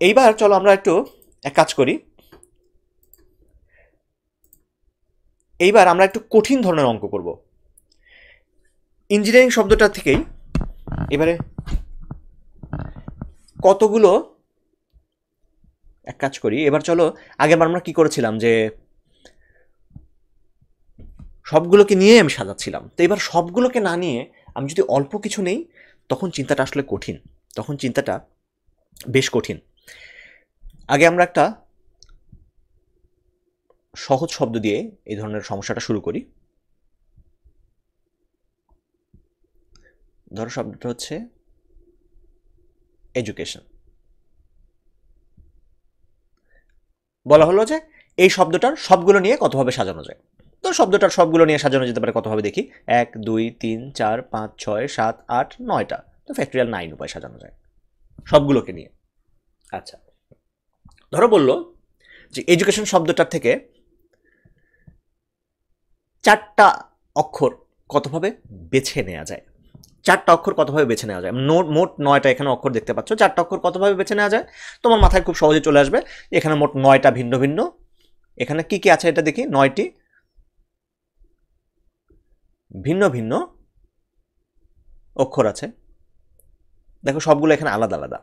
এইবার চলো আমরা একটু এক কাজ করি। এইবার আমরা একটু কঠিন ধরনের অঙ্ক করব। ইঞ্জিনিয়ারিং শব্দটা থেকেই এবারে কতগুলো এক কাজ করি। এবার চলো আগেরবার আমরা কি করেছিলাম যে সবগুলোকে নিয়ে আমি সাজাচ্ছিলাম। তো এবার সবগুলোকে না নিয়ে আমি যদি অল্প কিছু নেই, তখন চিন্তাটা আসলে কঠিন। তখন চিন্তাটা বেশ কঠিন। আগে আমরা একটা সহজ শব্দ দিয়ে এই ধরনের সমস্যাটা শুরু করি। ধরো শব্দটা হচ্ছে এডুকেশন বলা হলো যে এই শব্দটার সবগুলো নিয়ে কতভাবে সাজানো যায়। তো শব্দটার সবগুলো নিয়ে সাজানো যেতে পারে কতভাবে দেখি? এক, দুই, তিন, চার, পাঁচ, ছয়, সাত, আট, নয়টা। তো ফ্যাক্টরিয়াল নাইন উপায় সাজানো যায়। সবগুলোকে নিয়ে। আচ্ছা। ধরো বলল যে এডুকেশন শব্দটার থেকে চারটা অক্ষর কতভাবে বেছে নেওয়া যায়? চারটা অক্ষর কতভাবে বেছে নেওয়া যায়? নোট মোট নয়টা এখানে অক্ষর দেখতে পাচ্ছ। চারটা অক্ষর কতভাবে বেছে নেওয়া যায়? তোমার মাথায় খুব সহজে চলে আসবে, এখানে মোট নয়টা ভিন্ন ভিন্ন। এখানে কি কি আছে এটা দেখি? নয়টি ভিন্ন ভিন্ন অক্ষর আছে। দেখো সবগুলো এখানে আলাদা আলাদা।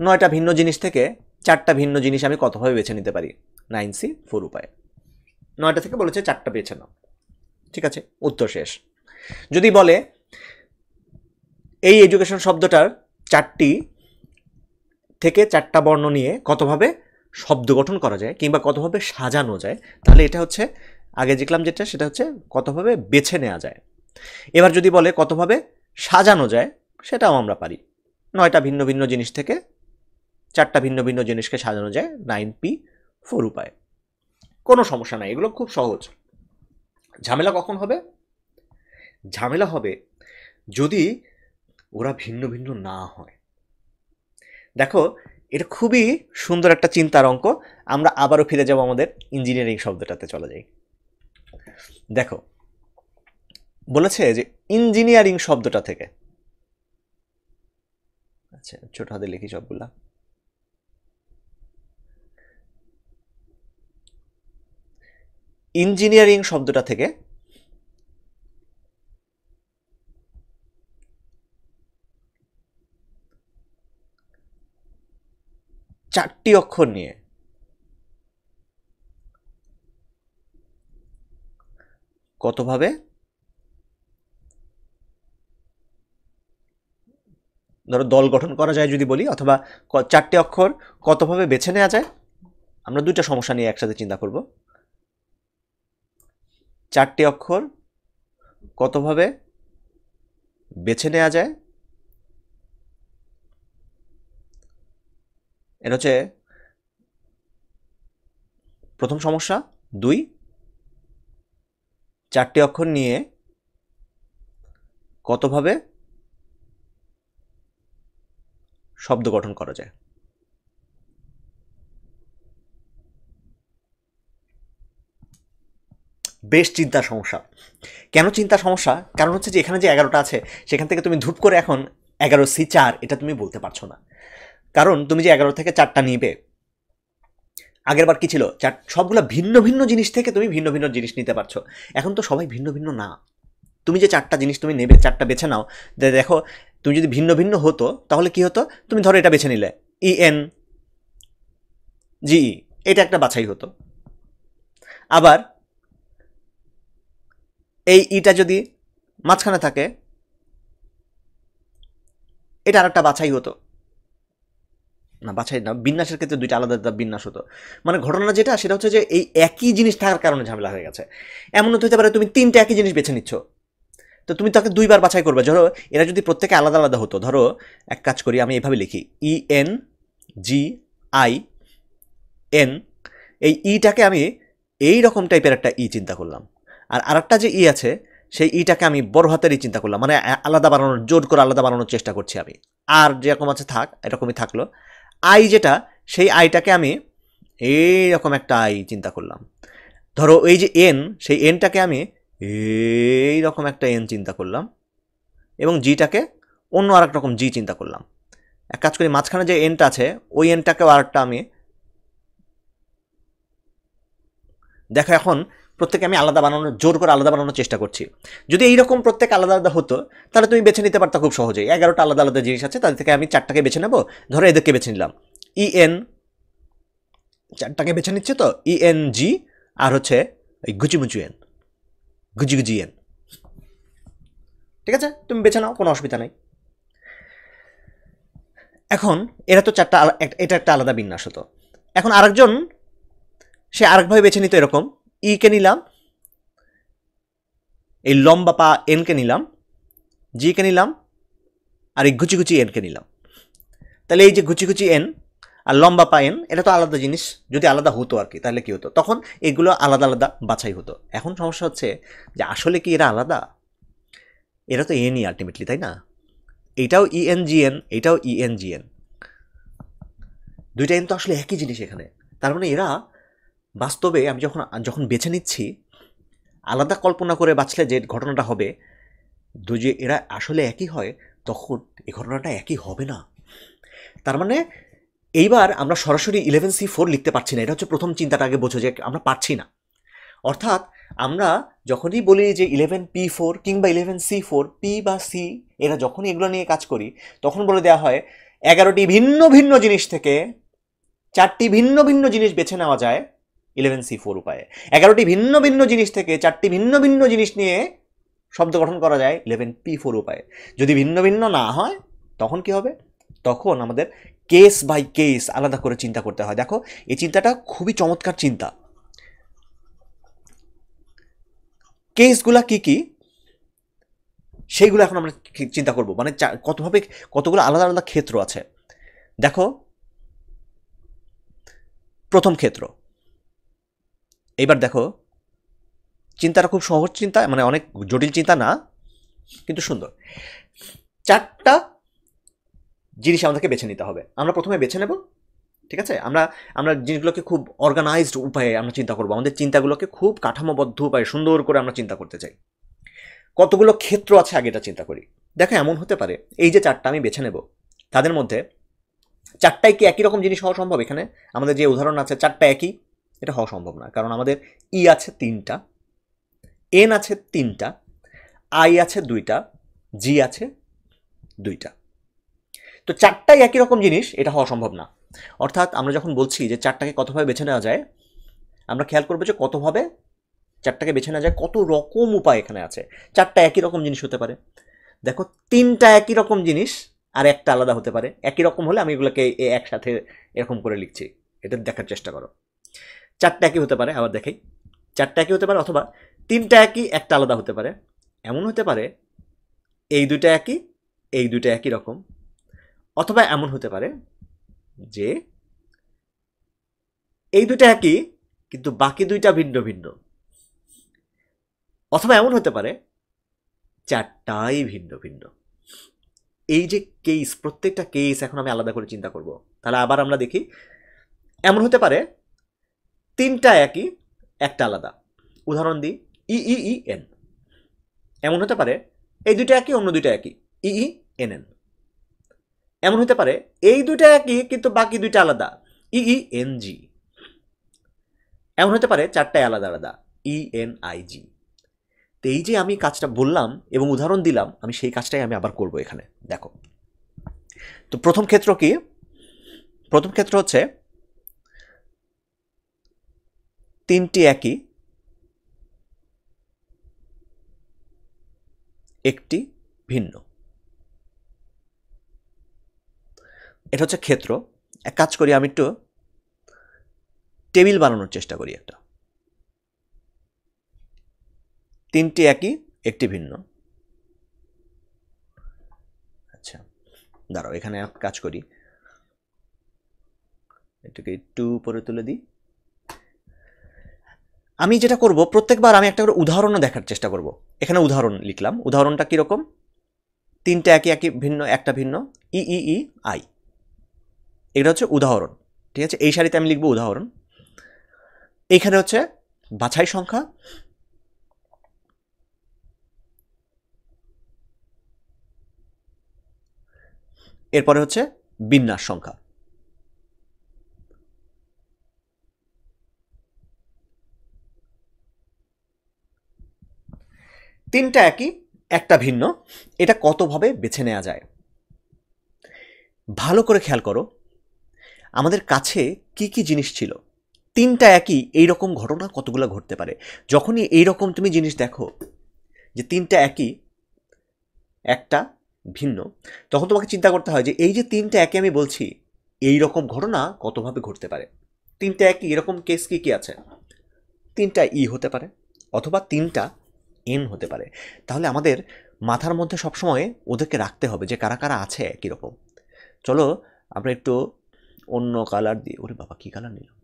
নয়টা ভিন্ন জিনিস থেকে চারটা ভিন্ন জিনিস আমি কতভাবে বেছে নিতে পারি? নাইন সি, ফোর উপায়ে। নয়টা থেকে বলেছে চারটা বেছে নাও। ঠিক আছে? উত্তর শেষ। যদি বলে এই এডুকেশন শব্দটার চারটি থেকে চারটা বর্ণ নিয়ে কতভাবে শব্দ গঠন করা যায় কিংবা কতভাবে সাজানো যায়, তাহলে এটা হচ্ছে আগে দেখলাম যেটা, সেটা হচ্ছে কতভাবে বেছে নেওয়া যায়। এবার যদি বলে কতভাবে সাজানো যায়, সেটাও আমরা পারি। নয়টা ভিন্ন ভিন্ন জিনিস থেকে চারটা ভিন্ন ভিন্ন জিনিসকে সাজানো যায় নাইন পি ফোর উপায়। কোনো সমস্যা নাই, এগুলো খুব সহজ। ঝামেলা কখন হবে? ঝামেলা হবে যদি ওরা ভিন্ন ভিন্ন না হয়। দেখো, এটা খুবই সুন্দর একটা চিন্তার অঙ্ক। আমরা আবারও ফিরে যাব আমাদের ইঞ্জিনিয়ারিং শব্দটাতে, চলে যাই। দেখো, বলেছে যে ইঞ্জিনিয়ারিং শব্দটা থেকে। আচ্ছা ছোট হাতে লিখি সবগুলা। ইঞ্জিনিয়ারিং শব্দটা থেকে চারটি অক্ষর নিয়ে কতভাবে? ধরো দল গঠন করা যায় যদি বলি, অথবা চারটি অক্ষর কতভাবে বেছে নেওয়া যায়? আমরা দুইটা সমস্যা নিয়ে একসাথে চিন্তা করব। চারটি অক্ষর কতভাবে বেছে নেওয়া যায়? এটা হচ্ছে প্রথম সমস্যা, দুই। চারটি অক্ষর নিয়ে কতভাবে শব্দ গঠন করা যায়? বেশ চিন্তার সমস্যা। কেন চিন্তার সমস্যা? কারণ হচ্ছে যে এখানে যে এগারোটা আছে, সেখান থেকে তুমি ধূপ করে এখন এগারো সি চার, এটা তুমি বলতে পারছ না। কারণ তুমি যে এগারো থেকে চারটা নিবে, আগের বার কি ছিল? চার, সবগুলো ভিন্ন ভিন্ন জিনিস থেকে তুমি ভিন্ন ভিন্ন জিনিস নিতে পারছ। এখন তো সবাই ভিন্ন ভিন্ন না। তুমি যে চারটা জিনিস তুমি নেবে, চারটা বেছে নাও দেখো, তুমি যদি ভিন্ন ভিন্ন হতো, তাহলে কি হতো? তুমি ধরো এটা বেছে নিলে, ই, এন, জি এটা একটা বাছাই হতো। আবার এই ইটা যদি মাঝখানে থাকে, এটা আর একটা বাছাই হতো। না, বাছাই না, বিন্যাসের ক্ষেত্রে দুইটা আলাদা আলাদা বিন্যাস হতো। মানে ঘটনা যেটা, সেটা হচ্ছে যে এই একই জিনিস থাকার কারণে ঝামেলা হয়ে গেছে। এমন হতে হতে পারে তুমি তিনটে একই জিনিস বেছে নিচ্ছ। তো তুমি তাকে দুইবার বাছাই করবে। ধরো, এরা যদি প্রত্যেকে আলাদা আলাদা হতো, ধরো, এক কাজ করি, আমি এভাবে লিখি। E N G I N এই ইটাকে আমি এই রকম টাইপের একটা ই চিন্তা করলাম। আর আরেকটা যে ই আছে, সেই ইটাকে আমি বড় হাতের ই চিন্তা করলাম। মানে আলাদা বানানোর, জোর করে আলাদা বানানোর চেষ্টা করছি আমি। আর যেরকম আছে থাক, এরকমই থাকল। আই যেটা, সেই আইটাকে আমি এইরকম একটা আই চিন্তা করলাম। ধরো এই যে এন, সেই এনটাকে আমি এই রকম একটা এন চিন্তা করলাম এবং জিটাকে অন্য আর রকম জি চিন্তা করলাম। এক কাজ করি, মাঝখানে যে এনটা আছে, ওই এনটাকেও আরেকটা আমি দেখো, এখন প্রত্যেকে আমি আলাদা বানানোর, জোর করে আলাদা বানানোর চেষ্টা করছি। যদি এইরকম প্রত্যেক আলাদা আলাদা হতো, তাহলে তুমি বেছে নিতে পারতো খুব সহজেই। এগারোটা আলাদা আলাদা জিনিস আছে তাদের থেকে আমি চারটাকে বেছে নেব। ধরো এদেরকে বেছে নিলাম। ই এন চারটাকে বেছে নিচ্ছে তো? ই এন জি আর হচ্ছে ওই গুচিমুচু এন গুজি গুজি এন ঠিক আছে? তুমি বেছে নাও, কোনো অসুবিধা নেই। এখন, এরা তো চারটা এটা একটা আলাদা বিন্যাস হতো। এখন আরেকজন, সে আরেকভাবে বেছে নিত এরকম। ই কে নিলাম, এই লম্বা পা এন কে নিলাম, জি কে নিলাম, আর এই গুচি গুচি এন কে নিলাম। তাহলে এই যে গুচি গুচি এন আর লম্বা পা এন, এটা তো আলাদা জিনিস, যদি আলাদা হতো আর কি, তাহলে কি হতো? তখন এগুলো আলাদা আলাদা বাছাই হতো। এখন সমস্যা হচ্ছে যে আসলে কি এরা আলাদা? এরা তো এনই আলটিমেটলি তাই না? এটাও ইএনজিএন এটাও ইএনজিএন দুইটা এন তো আসলে একই জিনিস এখানে। তার মানে এরা বাস্তবে আমি যখন যখন বেছে নিচ্ছি, আলাদা কল্পনা করে বাঁচলে যে ঘটনাটা হবে যে এরা আসলে একই হয়, তখন এই ঘটনাটা একই হবে না। তার মানে এইবার আমরা সরাসরি ইলেভেন সি ফোর লিখতে পারছি না। এটা হচ্ছে প্রথম চিন্তাটা আগে বোঝো যে আমরা পারছি না। অর্থাৎ, আমরা যখনই বলি যে ইলেভেন পি ফোর কিংবা ইলেভেন সি ফোর পি বা সি এরা যখনই এগুলো নিয়ে কাজ করি, তখন বলে দেওয়া হয়, এগারোটি ভিন্ন ভিন্ন জিনিস থেকে চারটি ভিন্ন ভিন্ন জিনিস বেছে নেওয়া যায়। ইলেভেন সি ফোর উপায়ে। এগারোটি ভিন্ন ভিন্ন জিনিস থেকে চারটি ভিন্ন ভিন্ন জিনিস নিয়ে শব্দ গঠন করা যায় ইলেভেন পি ফোর উপায়ে। যদি ভিন্ন ভিন্ন না হয়, তখন কি হবে? তখন আমাদের কেস বাই কেস আলাদা করে চিন্তা করতে হয়। দেখো, এই চিন্তাটা খুবই চমৎকার চিন্তা। কেসগুলা কি কি? সেইগুলো এখন আমরা চিন্তা করব। মানে কতভাবে, কতগুলো আলাদা আলাদা ক্ষেত্র আছে? দেখো, প্রথম ক্ষেত্র। এইবার দেখো, চিন্তাটা খুব সহজ চিন্তা মানে অনেক জটিল চিন্তা না, কিন্তু সুন্দর। চারটা জিনিস আমাদেরকে বেছে নিতে হবে। আমরা প্রথমে বেছে নেব, ঠিক আছে? আমরা আমরা জিনিসগুলোকে খুব অর্গানাইজড উপায়ে আমরা চিন্তা করব। আমাদের চিন্তাগুলোকে খুব কাঠামোবদ্ধ উপায়ে সুন্দর করে আমরা চিন্তা করতে চাই। কতগুলো ক্ষেত্র আছে আগে এটা চিন্তা করি। দেখো, এমন হতে পারে, এই যে চারটা আমি বেছে নেব, তাদের মধ্যে চারটাই কি একই রকম জিনিস হওয়া সম্ভব এখানে? আমাদের যে উদাহরণ আছে, চারটা একই এটা হওয়া সম্ভব না। কারণ আমাদের ই আছে তিনটা, এন আছে তিনটা, আই আছে দুইটা, জি আছে দুইটা। তো চারটাই একই রকম জিনিস, এটা হওয়া সম্ভব না। অর্থাৎ আমরা যখন বলছি যে চারটাকে কতভাবে বেছে নেওয়া যায়, আমরা খেয়াল করব যে কতভাবে চারটাকে বেছে নেওয়া যায়, কত রকম উপায় এখানে আছে। চারটা একই রকম জিনিস হতে পারে। দেখো, তিনটা একই রকম জিনিস আর একটা আলাদা হতে পারে। একই রকম হলে আমি এগুলোকে একসাথে এরকম করে লিখছি। এটা দেখার চেষ্টা করো। চারটা একই হতে পারে, আবার দেখাই। চারটা একই হতে পারে অথবা তিনটা একই, একটা আলাদা হতে পারে। এমন হতে পারে, এই দুইটা একই, এই দুইটা একই রকম। অথবা এমন হতে পারে যে এই দুইটা একই, কিন্তু বাকি দুইটা ভিন্ন ভিন্ন। অথবা এমন হতে পারে, চারটাই ভিন্ন ভিন্ন। এই যে কেস প্রত্যেকটা কেস এখন আমি আলাদা করে চিন্তা করব। তাহলে আবার আমরা দেখি, এমন হতে পারে তিনটা একই, একটা আলাদা। উদাহরণ দিই ই ই ই এন এমন হতে পারে, এই দুইটা একই, অন্য দুইটা একই ই ই এন এন এমন হতে পারে, এই দুইটা একই, কিন্তু বাকি দুইটা আলাদা ই ই এন জি এমন হতে পারে চারটায় আলাদা আলাদা ই এন আই জি তো এই যে আমি কাজটা বললাম এবং উদাহরণ দিলাম, আমি সেই কাজটাই আমি আবার করব এখানে। দেখো। তো প্রথম ক্ষেত্র কি? প্রথম ক্ষেত্র হচ্ছে তিনটি একই, একটি ভিন্ন। এটা হচ্ছে ক্ষেত্র। এক কাজ করি, আমি একটু টেবিল বানানোর চেষ্টা করি একটা। তিনটি একই, একটি ভিন্ন। আচ্ছা দাঁড়াও, এখানে এক কাজ করি। এটাকে একটু উপরে তুলে দিই। আমি যেটা করব, প্রত্যেকবার আমি একটা করে উদাহরণও দেখার চেষ্টা করব। এখানে উদাহরণ লিখলাম। উদাহরণটা কীরকম? তিনটা একই একই ভিন্ন, একটা ভিন্ন। E E E, I. এটা হচ্ছে উদাহরণ। ঠিক আছে? এই শাড়িতে আমি লিখব উদাহরণ। এইখানে হচ্ছে বাছাই সংখ্যা। এরপরে হচ্ছে বিন্যাস সংখ্যা। তিনটা একই, একটা ভিন্ন। এটা কতভাবে বেছে নেওয়া যায়? ভালো করে খেয়াল করো, আমাদের কাছে কি কি জিনিস ছিল? তিনটা একই এই রকম ঘটনা কতগুলো ঘটতে পারে? যখনই এই রকম তুমি জিনিস দেখো যে তিনটা একই, একটা ভিন্ন, তখন তোমাকে চিন্তা করতে হয় যে এই যে তিনটা একই আমি বলছি এই রকম ঘটনা কতভাবে ঘটতে পারে? তিনটা একই, এরকম কেস কি কি আছে? তিনটা ই হতে পারে, অথবা তিনটা এন হতে পারে। তাহলে আমাদের মাথার মধ্যে সবসময় ওদেরকে রাখতে হবে যে কারা কারা আছে একই রকম। চলো আমরা একটু অন্য কালার দিয়ে, ওরে বাবা, কী কালার নিলাম?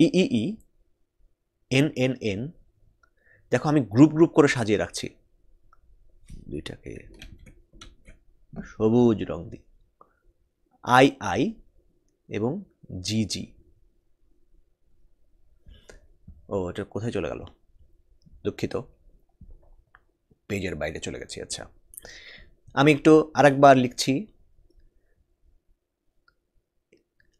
E E E N N N দেখো আমি গ্রুপ গ্রুপ করে সাজিয়ে রাখছি। দুইটাকে সবুজ রং দিই আই আই এবং জি জি ও, এটা কোথায় চলে গেল? দুঃখিত। পেজের বাইরে চলে গেছি আচ্ছা। আমি একটু আরেকবার লিখছি।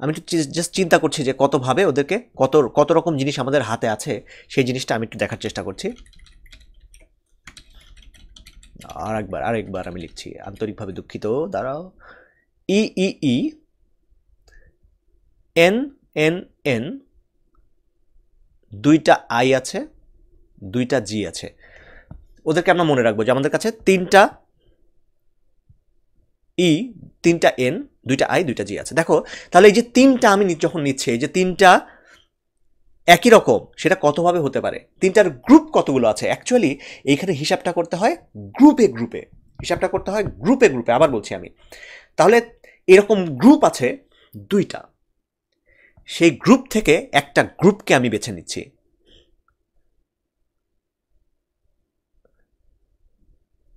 আমি একটু জাস্ট চিন্তা করছি যে কতভাবে ওদেরকে কত কত রকম জিনিস আমাদের হাতে আছে, সেই জিনিসটা আমি একটু দেখার চেষ্টা করছি। আরেকবার আরেকবার আমি লিখছি, আন্তরিকভাবে দুঃখিত, দাঁড়াও। E E E N N N দুইটা আই আছে, দুইটা জি আছে। ওদেরকে আমরা মনে রাখব যে আমাদের কাছে তিনটা ই, তিনটা এন, দুইটা আই, দুইটা জি আছে। দেখো, তাহলে এই যে তিনটা আমি যখন নিচ্ছি, এই যে তিনটা একই রকম, সেটা কতভাবে হতে পারে? তিনটার গ্রুপ কতগুলো আছে? অ্যাকচুয়ালি এইখানে হিসাবটা করতে হয় গ্রুপে গ্রুপে হিসাবটা করতে হয় গ্রুপে গ্রুপে আবার বলছি আমি। তাহলে এরকম গ্রুপ আছে দুইটা। সেই গ্রুপ থেকে একটা গ্রুপকে আমি বেছে নিচ্ছি।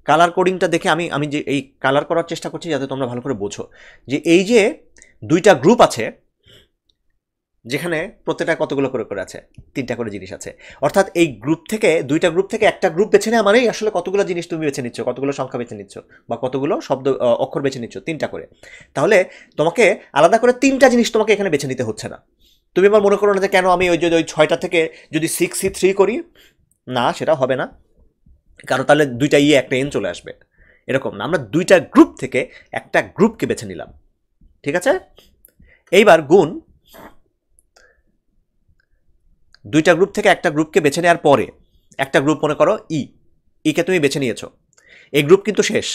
কালার কোডিংটা দেখে আমি আমি যে এই কালার করার চেষ্টা করছি যাতে তোমরা ভালো করে বোঝো যে এই যে দুইটা গ্রুপ আছে, যেখানে প্রত্যেকটা কতগুলো করে করে আছে, তিনটা করে জিনিস আছে। অর্থাৎ এই গ্রুপ থেকে, দুইটা গ্রুপ থেকে একটা গ্রুপ বেছে নেওয়া মানেই আসলে কতগুলো জিনিস তুমি বেছে নিচ্ছ, কতগুলো সংখ্যা বেছে নিচ্ছ বা কতগুলো শব্দ অক্ষর বেছে নিচ্ছ, তিনটা করে। তাহলে তোমাকে আলাদা করে তিনটা জিনিস তোমাকে এখানে বেছে নিতে হচ্ছে না। তুমি আবার মনে করো না যে কেন আমি ওই যে, ওই ছয়টা থেকে যদি সিক্স সি থ্রি করি, না, সেটা হবে না। কারণ তাহলে দুইটা ইয়ে একটা এন চলে আসবে। এরকম না, আমরা দুইটা গ্রুপ থেকে একটা গ্রুপকে বেছে নিলাম। ঠিক আছে? এইবার গুণ দুইটা গ্রুপ থেকে একটা গ্রুপকে বেছে নেওয়ার পরে, একটা গ্রুপ মনে করো ই ইকে তুমি বেছে নিয়েছো। এই গ্রুপ কিন্তু শেষ।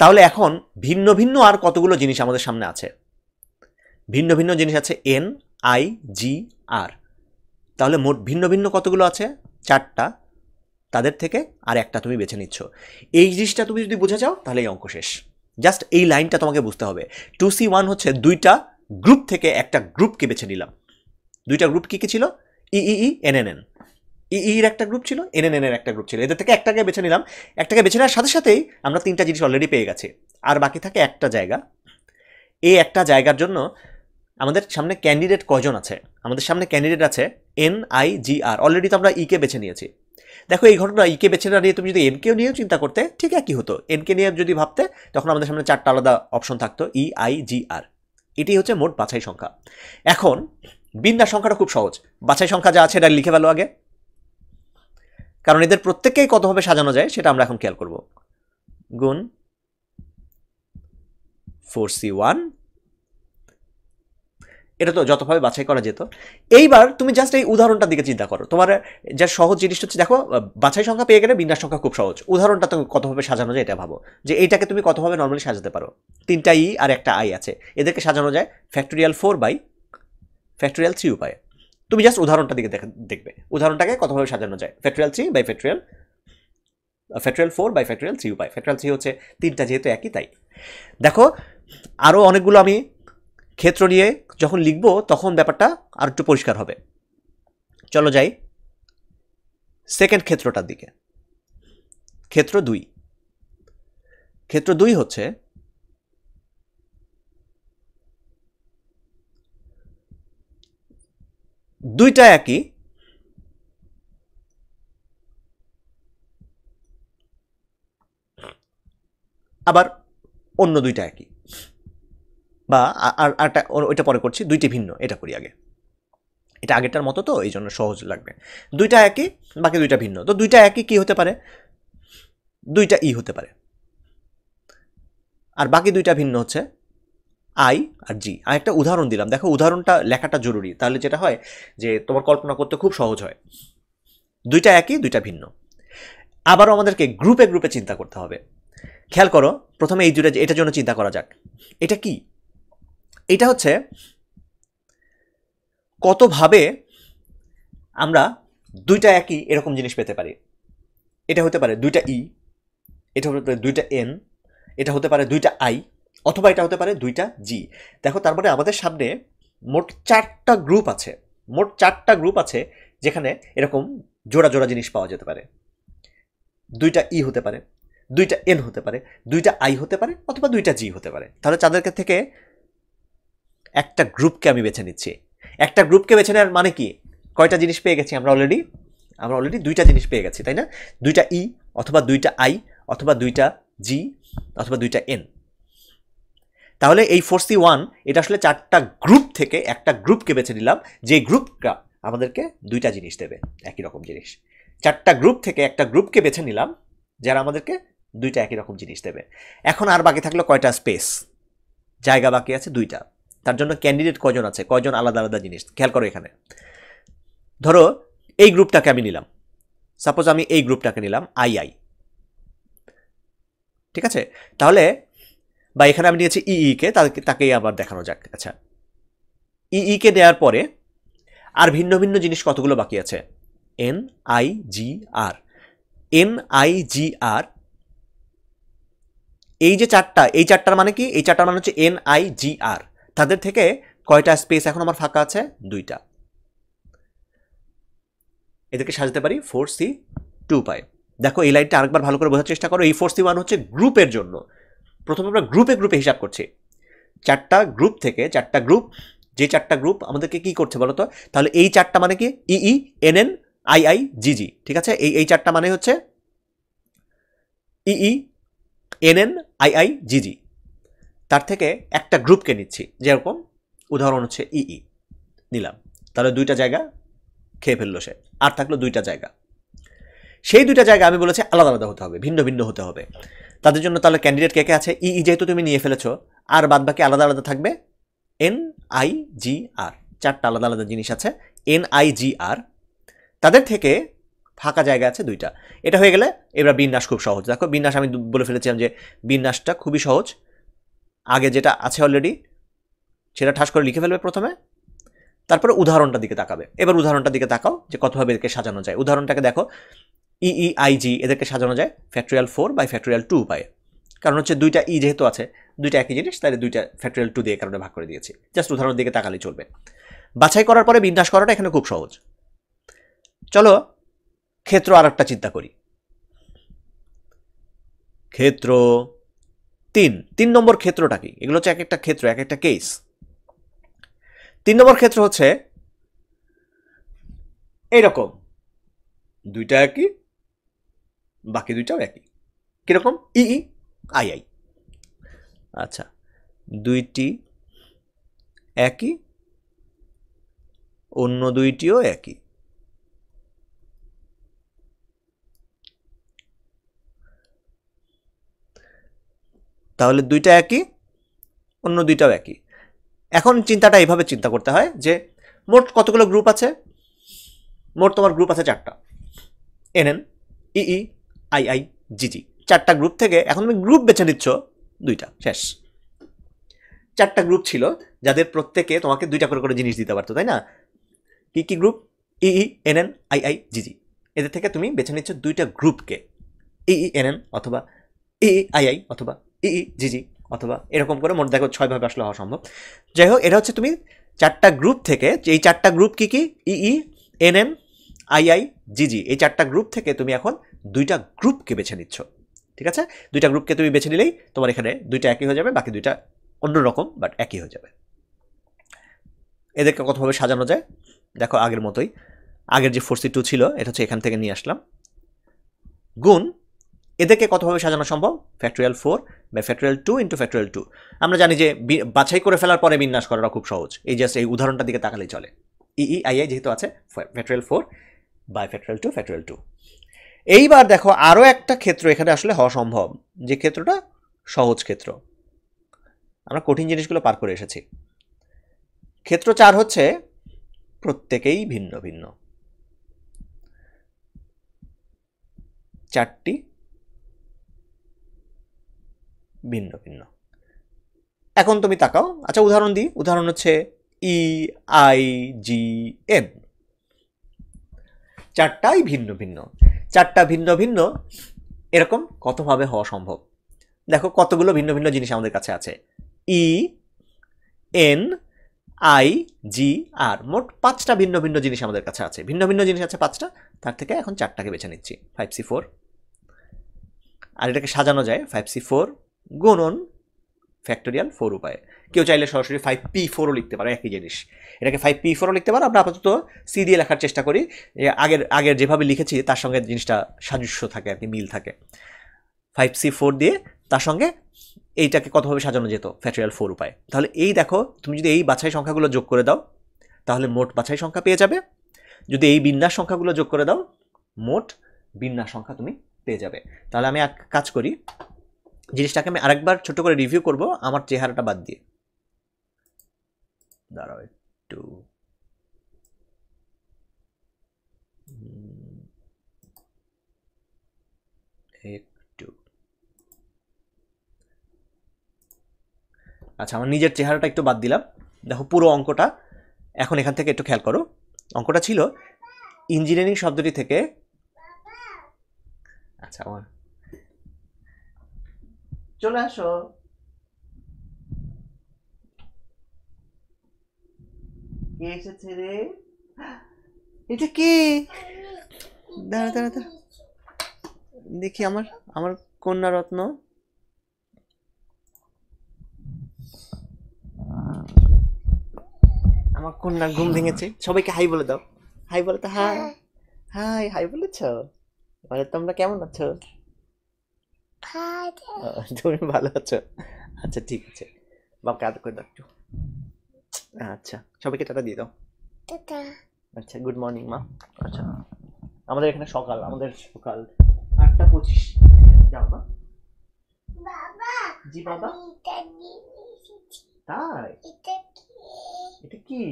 তাহলে এখন ভিন্ন ভিন্ন আর কতগুলো জিনিস আমাদের সামনে আছে? ভিন্ন ভিন্ন জিনিস আছে এন আই জি আর তাহলে মোট ভিন্ন ভিন্ন কতগুলো আছে? চারটা। তাদের থেকে আর একটা তুমি বেছে নিচ্ছ। এই জিনিসটা তুমি যদি বুঝে যাও তাহলে এই অঙ্ক শেষ। জাস্ট এই লাইনটা তোমাকে বুঝতে হবে। টু সি ওয়ান হচ্ছে দুইটা গ্রুপ থেকে একটা গ্রুপকে বেছে নিলাম। দুইটা গ্রুপ কী কী ছিল? E E E N N N ইর একটা গ্রুপ ছিল এন এন এর একটা গ্রুপ ছিল। এদের থেকে একটাকে বেছে নিলাম। একটাকে বেছে নেওয়ার সাথে সাথেই আমরা তিনটা জিনিস অলরেডি পেয়ে গেছি। আর বাকি থাকে একটা জায়গা। এই একটা জায়গার জন্য আমাদের সামনে ক্যান্ডিডেট কজন আছে? আমাদের সামনে ক্যান্ডিডেট আছে N I G R already তো আমরা ইকে বেছে নিয়েছি। দেখো, এই ঘটনা ইকে বেছে না নিয়ে তুমি যদি এনকেও নিয়েও চিন্তা করতে, ঠিক একই হতো। এনকে নিয়ে যদি ভাবতে, তখন আমাদের সামনে চারটা আলাদা অপশন থাকতো ই আই জি আর এটি হচ্ছে মোট বাছাই সংখ্যা। এখন, বিন্যাস সংখ্যাটা খুব সহজ। বাছাই সংখ্যা যা আছে, এটা লিখে ফেলো আগে। কারণ এদের প্রত্যেককেই কতভাবে সাজানো যায়, সেটা আমরা এখন খেয়াল করব। গুণ ফোর সি ওয়ান এটা তো যতভাবে বাছাই করা যেত। এইবার তুমি জাস্ট এই উদাহরণটার দিকে চিন্তা করো। তোমার, যা সহজ জিনিসটা হচ্ছে, দেখো বাছাই সংখ্যা পেয়ে গেলে বিন্যাস সংখ্যা খুব সহজ। উদাহরণটা তুমি কতভাবে সাজানো যায় এটা ভাবো। যে এইটাকে তুমি কতভাবে নর্মালি সাজাতে পারো? তিনটা ই আর একটা আই আছে। এদেরকে সাজানো যায় factorial four by factorial three উপায়ে। তুমি জাস্ট উদাহরণটা দিকে দেখা- দেখবে। উদাহরণটাকে কতভাবে সাজানো যায়? Factorial three by factorial factorial four by factorial three উপায়। ফ্যাক্টোরিয়াল থ্রি হচ্ছে তিনটা যেহেতু একই, তাই। দেখো আরও অনেকগুলো আমি ক্ষেত্র নিয়ে যখন লিখব, তখন ব্যাপারটা আর একটু পরিষ্কার হবে। চলো যাই সেকেন্ড ক্ষেত্রটার দিকে। ক্ষেত্র দুই। ক্ষেত্র দুই হচ্ছে দুইটা একই আবার অন্য দুইটা একই। বা আর আরটা ওইটা পরে করছি, দুইটি ভিন্ন, এটা করি আগে। এটা আগেরটার মতো তো, এই জন্য সহজ লাগবে। দুইটা একই, বাকি দুইটা ভিন্ন। তো দুইটা একই কি হতে পারে? দুইটা ই হতে পারে। আর বাকি দুইটা ভিন্ন হচ্ছে, আই আর জি। আর একটা উদাহরণ দিলাম। দেখো, উদাহরণটা লেখাটা জরুরি। তাহলে যেটা হয়, যে তোমার কল্পনা করতে খুব সহজ হয়। দুইটা একই, দুইটা ভিন্ন। আবারও আমাদেরকে গ্রুপে গ্রুপে চিন্তা করতে হবে। খেয়াল করো, প্রথমে এই দুইটা, এটার জন্য চিন্তা করা যাক। এটা কি? এটা হচ্ছে কতভাবে আমরা দুইটা একই এরকম জিনিস পেতে পারি। এটা হতে পারে দুইটা ই, এটা হতে পারে দুইটা এন, এটা হতে পারে দুইটা আই, অথবা এটা হতে পারে দুইটা জি। দেখো তারপরে আমাদের সামনে মোট চারটা গ্রুপ আছে। মোট চারটা গ্রুপ আছে যেখানে এরকম জোড়া জোড়া জিনিস পাওয়া যেতে পারে। দুইটা ই হতে পারে, দুইটা এন হতে পারে, দুইটা আই হতে পারে, অথবা দুইটা জি হতে পারে। তাহলে তাদেরকে থেকে একটা গ্রুপকে আমি বেছে নিচ্ছি। একটা গ্রুপকে বেছে নেওয়ার মানে কি? কয়টা জিনিস পেয়ে গেছি আমরা অলরেডি আমরা অলরেডি দুইটা জিনিস পেয়ে গেছি, তাই না? দুইটা ই অথবা দুইটা আই অথবা দুইটা জি অথবা দুইটা এন তাহলে এই ফোর সি ওয়ান এটা আসলে চারটা গ্রুপ থেকে একটা গ্রুপকে বেছে নিলাম, যে গ্রুপটা আমাদেরকে দুইটা জিনিস দেবে, একই রকম জিনিস। চারটা গ্রুপ থেকে একটা গ্রুপকে বেছে নিলাম, যারা আমাদেরকে দুইটা একই রকম জিনিস দেবে। এখন আর বাকি থাকল কয়টা স্পেস জায়গা বাকি আছে দুইটা। তার জন্য ক্যান্ডিডেট কয়জন আছে? কয়জন আলাদা আলাদা জিনিস? খেয়াল করো এখানে। ধরো, এই গ্রুপটাকে আমি নিলাম। সাপোজ আমি এই গ্রুপটাকে নিলাম আই আই ঠিক আছে? তাহলে, বা এখানে আমি নিয়েছি ইই কে তাকে তাকেই আবার দেখানো যাক। আচ্ছা। ইই কে দেওয়ার পরে, আর ভিন্ন ভিন্ন জিনিস কতগুলো বাকি আছে? N I G R N I G R এই যে চারটা, এই চারটার মানে কি? এই চারটার মানে হচ্ছে এন আই জি আর তাদের থেকে কয়টা স্পেস এখন আমার ফাঁকা আছে? দুইটা। এদেরকে সাজাতে পারি ফোর সি টু পাই দেখো, এই লাইনটা আরেকবার ভালো করে বোঝার চেষ্টা করো। এই ফোর সি ওয়ান হচ্ছে গ্রুপের জন্য। প্রথমে আমরা গ্রুপে গ্রুপে হিসাব করছি। চারটা গ্রুপ থেকে চারটা গ্রুপ, যে চারটা গ্রুপ আমাদেরকে কি করছে বলো তো তাহলে এই চারটা মানে কি? E E N N, I I, G G, ঠিক আছে? এই এই চারটা মানে হচ্ছে E E N N, I I, G G. তার থেকে একটা গ্রুপকে নিচ্ছি। যেরকম উদাহরণ হচ্ছে ইই নিলাম। তাহলে দুইটা জায়গা খেয়ে ফেলল সে। আর থাকল দুইটা জায়গা। সেই দুইটা জায়গা আমি বলেছি আলাদা আলাদা হতে হবে, ভিন্ন ভিন্ন হতে হবে। তাদের জন্য তাহলে ক্যান্ডিডেট কে কে আছে? ই যেহেতু তুমি নিয়ে ফেলেছো, আর বাদ বাকি আলাদা আলাদা থাকবে এন আই জি আর চারটা আলাদা আলাদা জিনিস আছে এন আই জি আর তাদের থেকে ফাঁকা জায়গা আছে দুইটা। এটা হয়ে গেলে এবার বিন্যাস খুব সহজ। দেখো বিন্যাস আমি বলে ফেলেছিলাম যে বিন্যাসটা খুবই সহজ। আগে যেটা আছে অলরেডি সেটা ঠাস করে লিখে ফেলবে প্রথমে, তারপরে উদাহরণটার দিকে তাকাবে। এবার উদাহরণটার দিকে তাকাও যে কতভাবে এদেরকে সাজানো যায়। উদাহরণটাকে দেখো ইই আইজি এদেরকে সাজানো যায় factorial four by factorial two পায় কারণ হচ্ছে দুইটা ই যেহেতু আছে, দুইটা একই জিনিস তাহলে দুইটা ফ্যাক্টরিয়াল টু দিয়ে কারণে ভাগ করে দিয়েছি। জাস্ট উদাহরণের দিকে তাকালেই চলবে। বাছাই করার পরে বিন্যাস করাটা এখানে খুব সহজ। চলো, ক্ষেত্র আর একটা চিন্তা করি। ক্ষেত্র তিন তিন নম্বর ক্ষেত্রটা কি? এগুলো হচ্ছে এক একটা ক্ষেত্র এক একটা কেস তিন নম্বর ক্ষেত্র হচ্ছে এইরকম দুইটা একই, বাকি দুইটাও একই। কীরকম? E E, I I. আচ্ছা দুইটি একই, অন্য দুইটিও একই। তাহলে দুইটা একই, অন্য দুইটাও একই। এখন চিন্তাটা এইভাবে চিন্তা করতে হয় যে মোট কতগুলো গ্রুপ আছে? মোট তোমার গ্রুপ আছে চারটা। N N, E E, I I, G G. চারটা গ্রুপ থেকে এখন তুমি গ্রুপ বেছে নিচ্ছ দুইটা, শেষ। চারটা গ্রুপ ছিল যাদের প্রত্যেকে তোমাকে দুইটা করে করে জিনিস দিতে পারতো, তাই না? কি কি group E N N, I I, G G. এদের থেকে তুমি বেছে নিচ্ছ দুইটা গ্রুপকে ইই এনএন অথবা আই আই অথবা ইই জি জি, অথবা এরকম করে মোট দেখো ছয়ভাবে আসলে হওয়া সম্ভব। যাই হোক, এটা হচ্ছে তুমি চারটা গ্রুপ থেকে, এই চারটা গ্রুপ কি কি? E N N I I, G G, এই চারটা গ্রুপ থেকে তুমি এখন দুইটা গ্রুপকে বেছে নিচ্ছ। ঠিক আছে? দুইটা গ্রুপকে তুমি বেছে নিলেই তোমার এখানে দুইটা একই হয়ে যাবে, বাকি দুইটা অন্যরকম বাট একই হয়ে যাবে। এদেরকে কতভাবে সাজানো যায়? দেখো আগের মতোই। আগের যে ফোর সি টু ছিল, এটা হচ্ছে এখান থেকে নিয়ে আসলাম। গুণ এদেরকে কতভাবে সাজানো সম্ভব? ফ্যাক্টোরিয়াল ফোর বা factorial two into factorial two আমরা জানি যে বাছাই করে ফেলার পরে বিন্যাস করাটা খুব সহজ। এই জাস্ট এই উদাহরণটার দিকে তাকালেই চলে। ই আই আই যেহেতু আছে factorial four by factorial two factorial two এইবার দেখো আরও একটা ক্ষেত্র এখানে আসলে হওয়া সম্ভব, যে ক্ষেত্রটা সহজ ক্ষেত্র। আমরা কঠিন জিনিসগুলো পার করে এসেছি। ক্ষেত্র চার হচ্ছে প্রত্যেকেই ভিন্ন ভিন্ন। চারটি ভিন্ন ভিন্ন। এখন তুমি তাকাও। আচ্ছা উদাহরণ দিই। উদাহরণ হচ্ছে ই আই জি এন চারটাই ভিন্ন ভিন্ন। চারটা ভিন্ন ভিন্ন এরকম কতভাবে হওয়া সম্ভব? দেখো, কতগুলো ভিন্ন ভিন্ন জিনিস আমাদের কাছে আছে। ই এন আই জি আর মোট পাঁচটা ভিন্ন ভিন্ন জিনিস আমাদের কাছে আছে। ভিন্ন ভিন্ন জিনিস আছে পাঁচটা। তার থেকে এখন চারটাকে বেছে নিচ্ছি। ফাইভ সি ফোর আর এটাকে সাজানো যায়। ফাইভ সি ফোর গুণন ফ্যাক্টোরিয়াল ফোর উপায়ে। কেউ চাইলে সরাসরি ফাইভ পি ফোরও লিখতে পারে, একই জিনিস। এটাকে ফাইভ পি ফোরও লিখতে পারো। আমরা আপাতত সি দিয়ে লেখার চেষ্টা করি। আগের আগের যেভাবে লিখেছি, তার সঙ্গে জিনিসটা সাদৃশ্য থাকে আর কি, মিল থাকে। ফাইভ সি ফোর দিয়ে তার সঙ্গে এইটাকে কতভাবে সাজানো যেত ফ্যাক্টোরিয়াল ফোর উপায়। তাহলে এই দেখো, তুমি যদি এই বাছাই সংখ্যাগুলো যোগ করে দাও, তাহলে মোট বাছাই সংখ্যা পেয়ে যাবে। যদি এই বিন্যাস সংখ্যাগুলো যোগ করে দাও, মোট বিন্যাস সংখ্যা তুমি পেয়ে যাবে। তাহলে আমি এক কাজ করি। জিনিসটাকে আমি আরেকবার ছোট করে রিভিউ করব, আমার চেহারাটা বাদ দিয়ে। দাঁড়াও একটু। একটু। আচ্ছা আমার নিজের চেহারাটা একটু বাদ দিলাম। দেখো, পুরো অঙ্কটা, এখন এখান থেকে একটু খেয়াল করো। অঙ্কটা ছিল ইঞ্জিনিয়ারিং শব্দটি থেকে আচ্ছা আমার চলে আসো। কে এসেছে রে? এটা কে? দাঁড়া দাঁড়া দাঁড়া। দেখি আমার আমার কন্যা রত্ন। আমার কন্যার ঘুম ভেঙেছে। সবাইকে হাই বলে দাও। হাই বলে তো হাই। হাই হাই বলেছ? বলে তোমরা কেমন আছো? তুমি ভালো আছো? আচ্ছা ঠিক আছে। বাপকে আদর করে দাও একটু। আচ্ছা সবাইকে টাটা দিয়ে দাও। আচ্ছা গুড মর্নিং মা। আচ্ছা আমাদের এখানে সকাল আমাদের সকাল আটটা পঁচিশ। যাও না জি বাবা। তাই? এটা কি?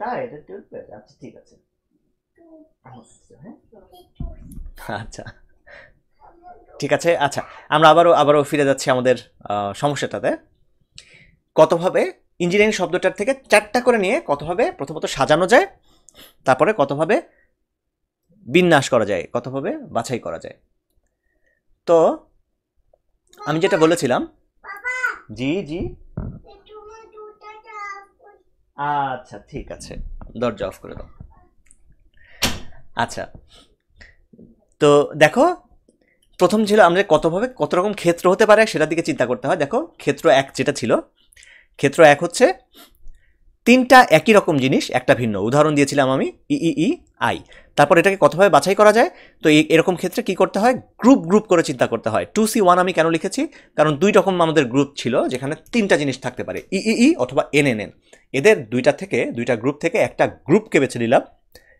তাই এটা টুথপেস্ট আচ্ছা ঠিক আছে। হ্যাঁ? আচ্ছা। ঠিক আছে? আচ্ছা আমরা আবারও আবারও ফিরে যাচ্ছি আমাদের সমস্যাটাতে। কতভাবে ইঞ্জিনিয়ারিং শব্দটার থেকে চারটা করে নিয়ে কতভাবে প্রথমত সাজানো যায়, তারপরে কতভাবে বিন্যাস করা যায়, কতভাবে বাছাই করা যায়? তো, আমি যেটা বলেছিলাম, জি জি। আচ্ছা ঠিক আছে। দরজা অফ করে দাও। আচ্ছা। তো দেখো প্রথম ছিল আমাদের কতভাবে কত রকম ক্ষেত্র হতে পারে সেটার দিকে চিন্তা করতে হয়। দেখো, ক্ষেত্র এক যেটা ছিল, ক্ষেত্র এক হচ্ছে তিনটা একই রকম জিনিস, একটা ভিন্ন। উদাহরণ দিয়েছিলাম আমি, ই ই আই। তারপর এটাকে কতভাবে বাছাই করা যায়? তো এরকম ক্ষেত্রে কি করতে হয়? গ্রুপ গ্রুপ করে চিন্তা করতে হয়। টু সি ওয়ান আমি কেন লিখেছি? কারণ দুই রকম আমাদের গ্রুপ ছিল, যেখানে তিনটা জিনিস থাকতে পারে, ই ই ই অথবা এন এন এন এদের দুইটা থেকে, দুইটা গ্রুপ থেকে একটা গ্রুপকে বেছে নিলাম।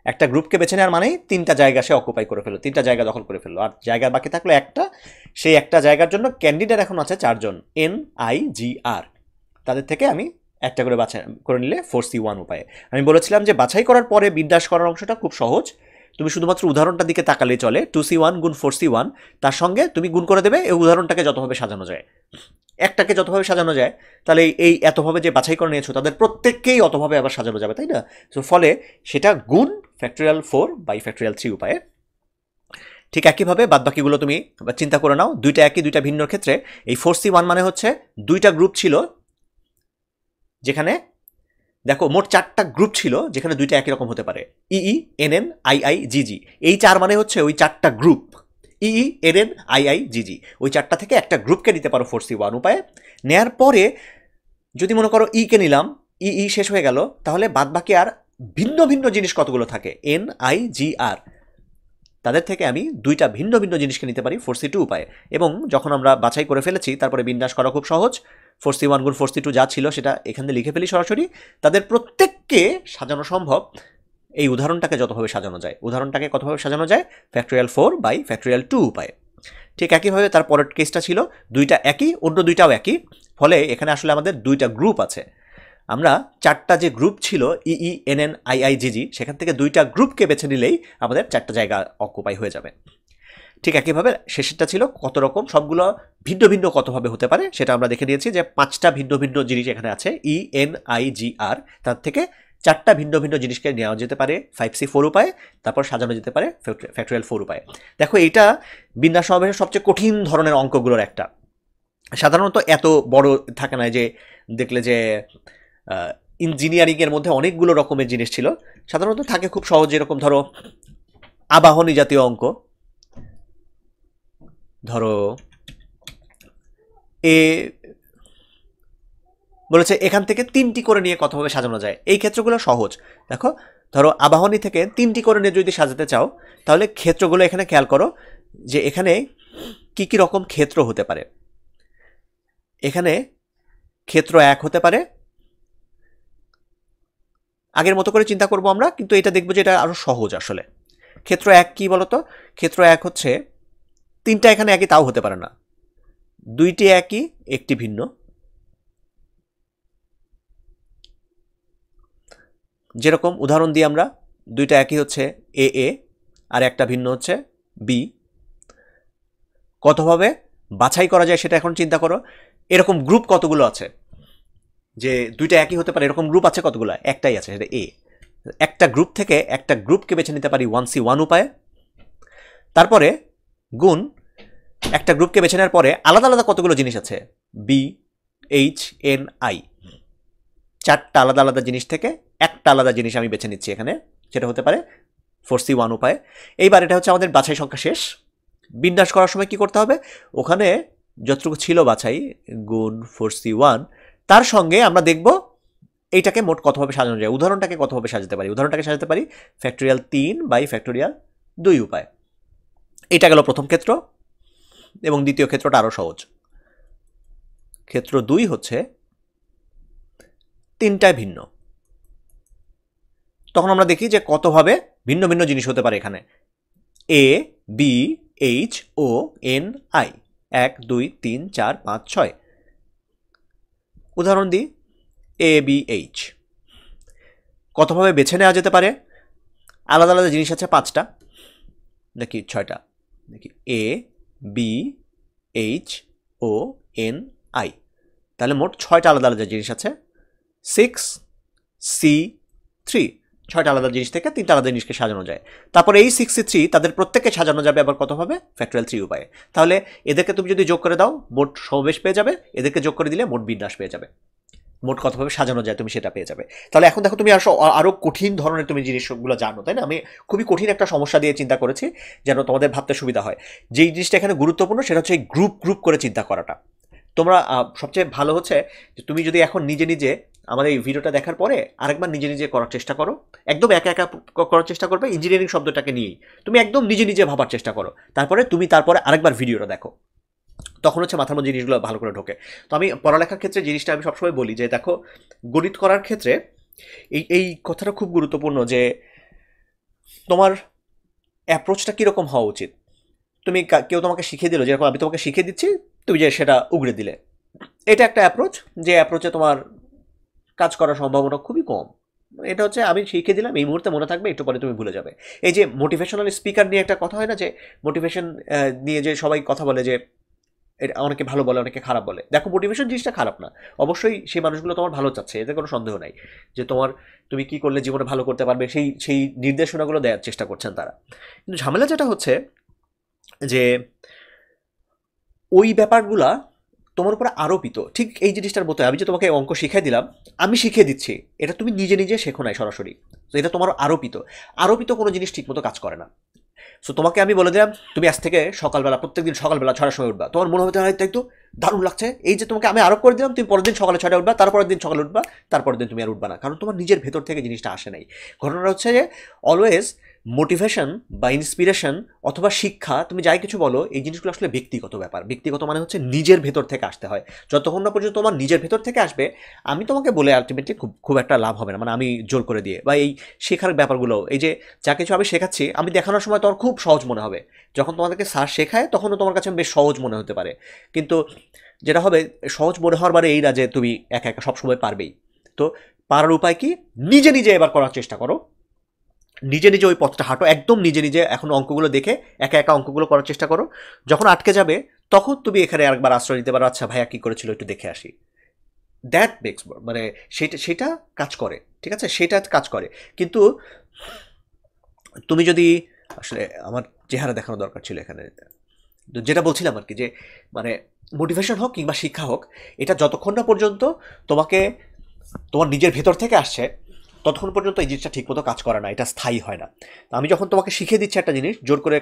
একটা গ্রুপকে বেছে নেওয়ার মানেই তিনটা জায়গা সে অকুপাই করে ফেলো তিনটা জায়গা দখল করে ফেলল। আর জায়গা বাকি থাকল একটা, সেই একটা জায়গার জন্য ক্যান্ডিডেট এখন আছে চারজন এন আই জি আর তাদের থেকে আমি একটা করে বাছাই করে নিলে ফোর সি ওয়ান উপায়ে। আমি বলেছিলাম যে বাছাই করার পরে বিন্যাস করার অংশটা খুব সহজ। তুমি শুধুমাত্র উদাহরণটার দিকে তাকালেই চলে টু সি ওয়ান গুণ ফোর সি ওয়ান তার সঙ্গে তুমি গুণ করে দেবে, এই উদাহরণটাকে যতভাবে সাজানো যায়। একটাকে যতভাবে সাজানো যায়, তাহলে এই- এতভাবে যে বাছাই করে নিয়েছো, তাদের প্রত্যেককেই অতভাবে আবার সাজানো যাবে, তাই না? তো ফলে সেটা গুণ factorial four by factorial three উপায়ে। ঠিক একইভাবে বাদবাকিগুলো তুমি চিন্তা করে নাও, দুইটা একই, দুইটা ভিন্ন ক্ষেত্রে, এই ফোর সি ওয়ান মানে হচ্ছে দুইটা গ্রুপ ছিল, যেখানে দেখো মোট চারটা গ্রুপ ছিল, যেখানে দুইটা একই রকম হতে পারে E E N N I I G G এই চার মানে হচ্ছে ওই চারটা group E E N N I I, G ওই চারটা থেকে একটা গ্রুপকে নিতে পারো ফোর সি ওয়ান উপায়ে। নেয়ার পরে যদি মনে করো ই কে নিলাম, ই ই শেষ হয়ে গেল, তাহলে বাদ বাকি আর ভিন্ন ভিন্ন জিনিস কতগুলো থাকে? N, I, G, R. তাদের থেকে আমি দুইটা ভিন্ন ভিন্ন জিনিসকে নিতে পারি ফোর সি টু উপায়ে। এবং যখন আমরা বাছাই করে ফেলেছি, তারপরে বিন্যাস করা খুব সহজ। ফোর সি ওয়ান গুণ ফোর সি টু যা ছিল সেটা এখান থেকে লিখে ফেলি সরাসরি। তাদের প্রত্যেককে সাজানো সম্ভব। এই উদাহরণটাকে যতভাবে সাজানো যায়। উদাহরণটাকে কতভাবে সাজানো যায়? Factorial four by factorial two উপায়ে ঠিক একইভাবে তার পরের কেসটা ছিল, দুইটা একই, অন্য দুইটাও একই। ফলে এখানে আসলে আমাদের দুইটা গ্রুপ আছে। আমরা চারটা যে গ্রুপ ছিল E E N N I I G G সেখান থেকে দুইটা গ্রুপকে বেছে নিলেই আমাদের চারটা জায়গা অকুপাই হয়ে যাবে। ঠিক একইভাবে শেষেরটা ছিল কত রকম? সবগুলো ভিন্ন ভিন্ন কতভাবে হতে পারে? সেটা আমরা দেখে নিয়েছি যে পাঁচটা ভিন্ন ভিন্ন জিনিস এখানে আছে ই এন আই জি আর তার থেকে চারটা ভিন্ন ভিন্ন জিনিসকে নেওয়া যেতে পারে ফাইভ সি ফোর উপায়ে, তারপর সাজানো যেতে পারে ফ্যাক্টোরিয়াল ফোর উপায়ে। দেখো, এটা বিন্যাস সমাবেশের সবচেয়ে কঠিন ধরনের অঙ্কগুলোর একটা। সাধারণত এত বড় থাকে না যে দেখলে যে ইঞ্জিনিয়ারিংয়ের মধ্যে অনেকগুলো রকমের জিনিস ছিল। সাধারণত থাকে খুব সহজ এরকম, ধরো, আবাহনী জাতীয় অঙ্ক। ধরো এ বলেছে, এখান থেকে তিনটি করে নিয়ে কতভাবে সাজানো যায়? এই ক্ষেত্রগুলো সহজ। দেখো, ধরো আবাহনী থেকে তিনটি করে নিয়ে যদি সাজাতে চাও, তাহলে ক্ষেত্রগুলো এখানে খেয়াল করো যে এখানে কি কি রকম ক্ষেত্র হতে পারে। এখানে ক্ষেত্র এক হতে পারে। আগের মতো করে চিন্তা করব আমরা, কিন্তু এটা দেখব যে এটা আরও সহজ আসলে। ক্ষেত্র এক কি বলতো? ক্ষেত্র এক হচ্ছে, তিনটা এখানে একই, তাও হতে পারে না। দুইটি একই, একটি ভিন্ন। যেরকম উদাহরণ দিই আমরা দুইটা একই হচ্ছে এ এ, আর একটা ভিন্ন হচ্ছে বি। কতভাবে বাছাই করা যায় সেটা এখন চিন্তা করো। এরকম গ্রুপ কতগুলো আছে? যে দুইটা একই হতে পারে, এরকম গ্রুপ আছে কতগুলো? একটাই আছে, সেটা এ। একটা গ্রুপ থেকে একটা গ্রুপকে বেছে নিতে পারি ওয়ান সি ওয়ান উপায়ে। তারপরে গুণ একটা গ্রুপকে বেছে নেওয়ার পরে আলাদা আলাদা কতগুলো জিনিস আছে? B, H, N, I. চারটা আলাদা আলাদা জিনিস থেকে একটা আলাদা জিনিস আমি বেছে নিচ্ছি এখানে, সেটা হতে পারে ফোর সি ওয়ান উপায়। এইবার এটা হচ্ছে আমাদের বাছাই সংখ্যা শেষ। বিন্যাস করার সময় কি করতে হবে? ওখানে যতটুকু ছিল বাছাই গুণ ফোর সি ওয়ান তার সঙ্গে আমরা দেখব এইটাকে মোট কতভাবে সাজানো যায়। উদাহরণটাকে কতভাবে সাজাতে পারি? উদাহরণটাকে সাজাতে পারি ফ্যাক্টোরিয়াল তিন বাই ফ্যাক্টোরিয়াল দুই উপায়। এটা গেল প্রথম ক্ষেত্র এবং দ্বিতীয় ক্ষেত্রটা আরও সহজ। ক্ষেত্র দুই হচ্ছে তিনটায় ভিন্ন। তখন আমরা দেখি যে কতভাবে ভিন্ন ভিন্ন জিনিস হতে পারে এখানে। A B H O N I এক, দুই, তিন, চার, পাঁচ, ছয়। উদাহরণ দিই। এ বি এইচ কতভাবে বেছে নেওয়া যেতে পারে? আলাদা আলাদা জিনিস আছে পাঁচটা। নাকি ছয়টা। দেখি A B H O N I তাহলে মোট ছয়টা আলাদা আলাদা জিনিস আছে। সিক্স সি থ্রি ছয়টা আলাদা জিনিস থেকে তিনটা আলাদা জিনিসকে সাজানো যায়। তারপর এই সিক্সটি থ্রি তাদের প্রত্যেককে সাজানো যাবে আবার কতভাবে ফ্যাক্টরিয়াল থ্রি উপায়ে। তাহলে এদেরকে তুমি যদি যোগ করে দাও, মোট সমাবেশ পেয়ে যাবে। এদেরকে যোগ করে দিলে মোট বিন্যাস পেয়ে যাবে। মোট কতভাবে সাজানো যায় তুমি সেটা পেয়ে যাবে। তাহলে এখন দেখো তুমি আসো আরও কঠিন ধরনের তুমি জিনিসগুলো জানো, তাই না? আমি খুবই কঠিন একটা সমস্যা দিয়ে চিন্তা করেছি, যেন তোমাদের ভাবতে সুবিধা হয়। যেই জিনিসটা এখানে গুরুত্বপূর্ণ সেটা হচ্ছে গ্রুপ গ্রুপ করে চিন্তা করাটা। তোমরা সবচেয়ে ভালো হচ্ছে যে তুমি যদি এখন নিজে নিজে আমাদের এই ভিডিওটা দেখার পরে আরেকবার নিজে নিজে করার চেষ্টা করো। একদম একা একা করার চেষ্টা করবে ইঞ্জিনিয়ারিং শব্দটাকে নিয়েই। তুমি একদম নিজে নিজে ভাবার চেষ্টা করো। তারপরে তুমি তারপরে আরেকবার ভিডিওটা দেখো। তখন হচ্ছে মাথার মধ্যে জিনিসগুলো ভালো করে ঢোকে। তো আমি পড়ালেখার ক্ষেত্রে জিনিসটা আমি সবসময় বলি যে, দেখো, গণিত করার ক্ষেত্রে এই এই কথাটা খুব গুরুত্বপূর্ণ যে, তোমার অ্যাপ্রোচটা কীরকম হওয়া উচিত? তুমি কেউ তোমাকে শিখিয়ে দিল, যেরকম আমি তোমাকে শিখিয়ে দিচ্ছি, তুমি যে সেটা উগড়ে দিলে। এটা একটা অ্যাপ্রোচ যে অ্যাপ্রোচে তোমার কাজ করার সম্ভাবনা খুবই কম। এটা হচ্ছে আমি শিখে দিলাম, এই মুহূর্তে মনে থাকবে, একটু পরে তুমি ভুলে যাবে। এই যে মোটিভেশনাল স্পিকার নিয়ে একটা কথা হয় না যে মোটিভেশন নিয়ে যে সবাই কথা বলে যে এটা অনেকে ভালো বলে, অনেকে খারাপ বলে। দেখো মোটিভেশন জিনিসটা খারাপ না। অবশ্যই সেই মানুষগুলো তোমার ভালো চাচ্ছে, এতে কোনো সন্দেহ নাই। যে তোমার, তুমি কি করলে জীবনে ভালো করতে পারবে, সেই সেই নির্দেশনাগুলো দেওয়ার চেষ্টা করছেন তারা। কিন্তু ঝামেলা যেটা হচ্ছে যে, ওই ব্যাপারগুলা তোমার উপরে আরোপিত। ঠিক এই জিনিসটার মতো আমি যে তোমাকে অঙ্ক শিখাই দিলাম, আমি শিখিয়ে দিচ্ছি। এটা তুমি নিজে নিজে শেখো নাই সরাসরি। তো এটা তোমার আরোপিত। আরোপিত কোনো জিনিস ঠিকমতো কাজ করে না। সো তোমাকে আমি বলে দিলাম, তুমি আজ থেকে সকালবেলা, প্রত্যেকদিন সকালবেলা ছটার সময় উঠবা। তোমার মনে হতে হয় একটু দারুণ লাগছে। এই যে তোমাকে আমি আরোপ করে দিলাম, তুমি পরের দিন সকালে ছটা উঠবা, তারপরের দিন সকালে উঠবা, তারপরের দিন তুমি আর উঠবা না। কারণ তোমার নিজের ভেতর থেকে জিনিসটা আসে নাই। ঘটনাটা হচ্ছে যে অলওয়েজ মোটিভেশন বা ইন্সপিরেশন অথবা শিক্ষা, তুমি যাই কিছু বলো, এই জিনিসগুলো আসলে ব্যক্তিগত ব্যাপার। ব্যক্তিগত মানে হচ্ছে নিজের ভেতর থেকে আসতে হয়। যতক্ষণ না পর্যন্ত তোমার নিজের ভেতর থেকে আসবে, আমি তোমাকে বলে আলটিমেটলি খুব খুব একটা লাভ হবে না। মানে আমি জোর করে দিয়ে বা এই শেখার ব্যাপারগুলো, এই যে যা কিছু আমি শেখাচ্ছি, আমি দেখানোর সময় তোমার খুব সহজ মনে হবে। যখন তোমাদেরকে স্যার শেখায়, তখনও তোমার কাছে বেশ সহজ মনে হতে পারে। কিন্তু যেটা হবে, সহজ মনে হওয়ার বারে এই না যে তুমি একা একা সবসময় পারবেই। তো পারার উপায় কি? নিজে নিজে এবার করার চেষ্টা করো। নিজে নিজে ওই পথটা হাঁটো, একদম নিজে নিজে এখন অঙ্কগুলো দেখে একা একা অঙ্কগুলো করার চেষ্টা করো। যখন আটকে যাবে, তখন তুমি এখানে একবার আশ্রয় নিতে পারো আচ্ছা ভাইয়া কী করেছিল একটু দেখে আসি। দ্যাট মেক্স মানে সেটা সেটা কাজ করে, ঠিক আছে? সেটা কাজ করে। কিন্তু তুমি যদি, আসলে আমার চেহারা দেখানো দরকার ছিল এখানে। যেটা বলছিলাম আর কি যে মানে মোটিভেশন হোক কিংবা শিক্ষা হোক, এটা যতক্ষণ না পর্যন্ত তোমাকে, তোমার নিজের ভেতর থেকে আসছে ততক্ষণ পর্যন্ত এই জিনিসটা ঠিকমতো কাজ করে না, এটা স্থায়ী হয় না। আমি যখন তোমাকে শিখে দিচ্ছি একটা জিনিস, জোর করে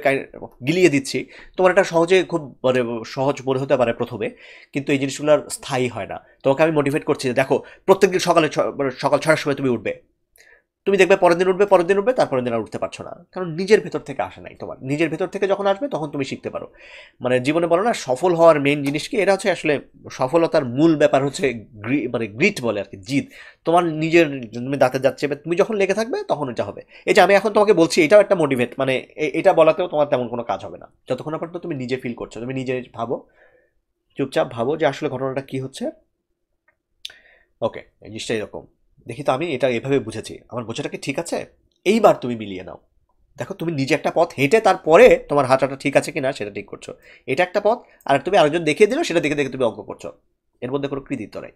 গিলিয়ে দিচ্ছি, তোমার এটা সহজে খুব মানে সহজ মনে হতে পারে প্রথমে, কিন্তু এই জিনিসগুলো স্থায়ী হয় না। তোমাকে আমি মোটিভেট করছি যে দেখো, প্রত্যেকদিন সকালে মানে সকাল ছটার সময় তুমি উঠবে। তুমি দেখবে পরের দিন উঠবে, পরের দিন উঠবে, তারপরের দিন আর উঠতে পারছ না। কারণ নিজের ভেতর থেকে আসে নাই তোমার। নিজের ভেতর থেকে যখন আসবে, তখন তুমি শিখতে পারো। মানে জীবনে বলো না, সফল হওয়ার মেন জিনিস কি? এটা হচ্ছে আসলে সফলতার মূল ব্যাপার হচ্ছে মানে গ্রিট বলে আর কি জিদ। তোমার নিজের তুমি দাঁতে যাচ্ছে তুমি যখন লেগে থাকবে, তখন এটা হবে। এই যে আমি এখন তোমাকে বলছি, এটাও একটা মোটিভেট মানে এটা বলাতেও তোমার তেমন কোনো কাজ হবে না। যতক্ষণ পর্যন্ত তুমি নিজে ফিল করছ, তুমি নিজে ভাবো, চুপচাপ ভাবো যে আসলে ঘটনাটা কি হচ্ছে। ওকে জিনিসটা এরকম। দেখি তো আমি এটা এভাবে বুঝেছি। আমার বোঝাটা কি ঠিক আছে? এইবার তুমি মিলিয়ে নাও। দেখো, তুমি নিজে একটা পথ হেঁটে তারপরে তোমার হাঁটাটা ঠিক আছে কি না সেটা ঠিক করছ। এটা একটা পথ, আর তুমি আরেকজন দেখিয়ে দিল, সেটা দেখে দেখে তুমি অঙ্ক করছ। এর মধ্যে কোনো কৃতিত্ব নেই।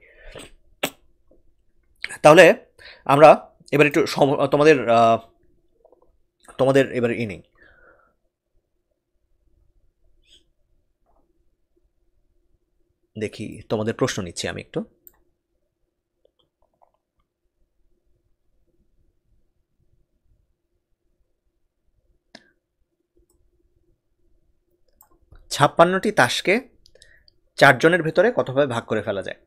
তাহলে আমরা এবার একটু তোমাদের তোমাদের এবার ইনিং দেখি তোমাদের প্রশ্ন নিচ্ছি আমি একটু। ছাপ্পান্নটি তাসকে চারজনের ভেতরে কতভাবে ভাগ করে ফেলা যায়?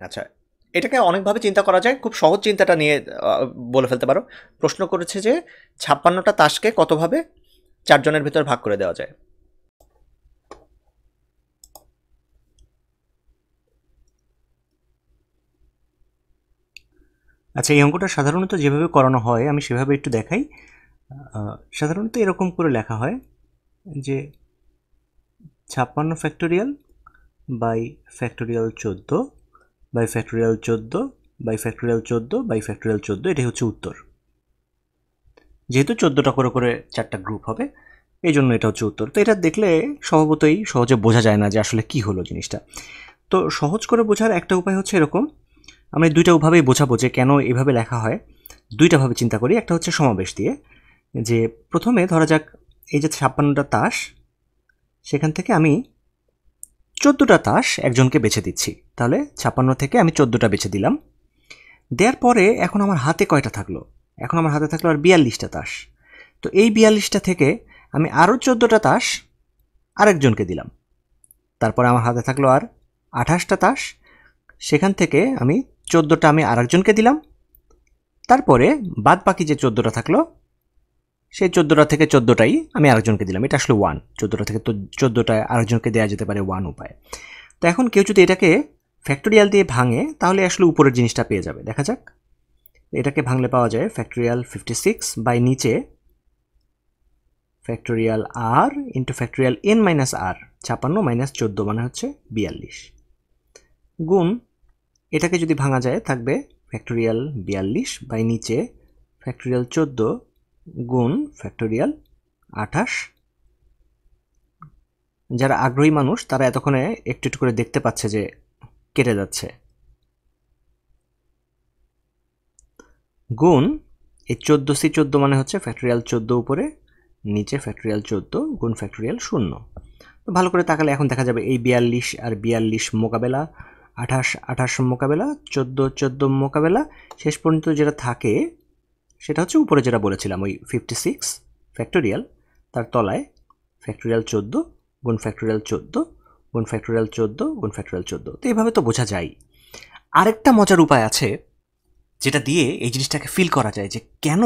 আচ্ছা এটাকে অনেকভাবে চিন্তা করা যায়, খুব সহজ চিন্তাটা নিয়ে বলে ফেলতে পারো। প্রশ্ন করেছে যে ছাপ্পান্নটা তাসকে কতভাবে চারজনের ভেতর ভাগ করে দেওয়া যায়? আচ্ছা এই অঙ্কটা সাধারণত যেভাবে করানো হয়, আমি সেভাবে একটু দেখাই। সাধারণত এরকম করে লেখা হয় যে ছাপ্পান্ন ফ্যাক্টোরিয়াল বাই ফ্যাক্টোরিয়াল চোদ্দ বাই ফ্যাক্টোরিয়াল চোদ্দ বাই ফ্যাক্টোরিয়াল চোদ্দ বাই ফ্যাক্টোরিয়াল চোদ্দ, এটাই হচ্ছে উত্তর। যেহেতু চোদ্দোটা করে করে চারটা গ্রুপ হবে, এই জন্য এটা হচ্ছে উত্তর। তো এটা দেখলে স্বভাবতই সহজে বোঝা যায় না যে আসলে কি হলো জিনিসটা। তো সহজ করে বোঝার একটা উপায় হচ্ছে এরকম, আমি দুইটা উভাবেই বোঝাবো যে কেন এভাবে লেখা হয়। দুইটাভাবে চিন্তা করি, একটা হচ্ছে সমাবেশ দিয়ে। যে প্রথমে ধরা যাক এই যে ছাপ্পান্নটা তাস, সেখান থেকে আমি চোদ্দোটা তাস একজনকে বেছে দিচ্ছি। তাহলে ছাপ্পান্ন থেকে আমি চোদ্দোটা বেছে দিলাম। দেওয়ার পরে এখন আমার হাতে কয়টা থাকল? এখন আমার হাতে থাকল আর বিয়াল্লিশটা তাস। তো এই বিয়াল্লিশটা থেকে আমি আরও চোদ্দোটা তাস আরেকজনকে দিলাম। তারপরে আমার হাতে থাকল আর আঠাশটা তাস। সেখান থেকে আমি চোদ্দোটা আমি আরেকজনকে দিলাম। তারপরে বাদ বাকি যে চোদ্দোটা থাকল সেই চোদ্দোটা থেকে চোদ্দোটাই আমি আরেকজনকে দিলাম। এটা আসলে ওয়ান চোদ্দোটা থেকে চোদ্দোটা আরেকজনকে দেওয়া যেতে পারে ওয়ান উপায়। তো এখন কেউ যদি এটাকে ফ্যাক্টোরিয়াল দিয়ে ভাঙে, তাহলে আসলে উপরের জিনিসটা পেয়ে যাবে। দেখা যাক। এটাকে ভাঙলে পাওয়া যায় ফ্যাক্টোরিয়াল ফিফটি সিক্স বাই নিচে factorial R into factorial N minus R ছাপান্ন মাইনাস চোদ্দ মানে হচ্ছে বিয়াল্লিশ। গুণ, এটাকে যদি ভাঙা যায়, থাকবে ফ্যাক্টোরিয়াল বিয়াল্লিশ বাই নিচে ফ্যাক্টোরিয়াল চোদ্দ গুণ ফ্যাক্টোরিয়াল আঠাশ। যারা আগ্রহী মানুষ, তারা এতক্ষণে একটু একটু করে দেখতে পাচ্ছে যে কেটে যাচ্ছে। গুণ এই চোদ্দ সি চোদ্দ মানে হচ্ছে ফ্যাক্টোরিয়াল চোদ্দ উপরে, নিচে ফ্যাক্টোরিয়াল চোদ্দ, গুণ ফ্যাক্টোরিয়াল শূন্য। তো ভালো করে তাকালে এখন দেখা যাবে এই বিয়াল্লিশ আর বিয়াল্লিশ মোকাবেলা, আঠাশ আঠাশ মোকাবেলা, চোদ্দ চোদ্দ মোকাবেলা, শেষ পর্যন্ত যেটা থাকে সেটা হচ্ছে উপরে যেটা বলেছিলাম, ওই ফিফটি সিক্স ফ্যাক্টোরিয়াল তার তলায় ফ্যাক্টোরিয়াল চোদ্দ, গুণ ফ্যাক্টোরিয়াল চোদ্দ, গুণ ফ্যাক্টোরিয়াল চোদ্দ, গুণ ফ্যাক্টোরিয়াল চোদ্দ। তো এইভাবে তো বোঝা যায়। আরেকটা মজার উপায় আছে, যেটা দিয়ে এই জিনিসটাকে ফিল করা যায় যে কেন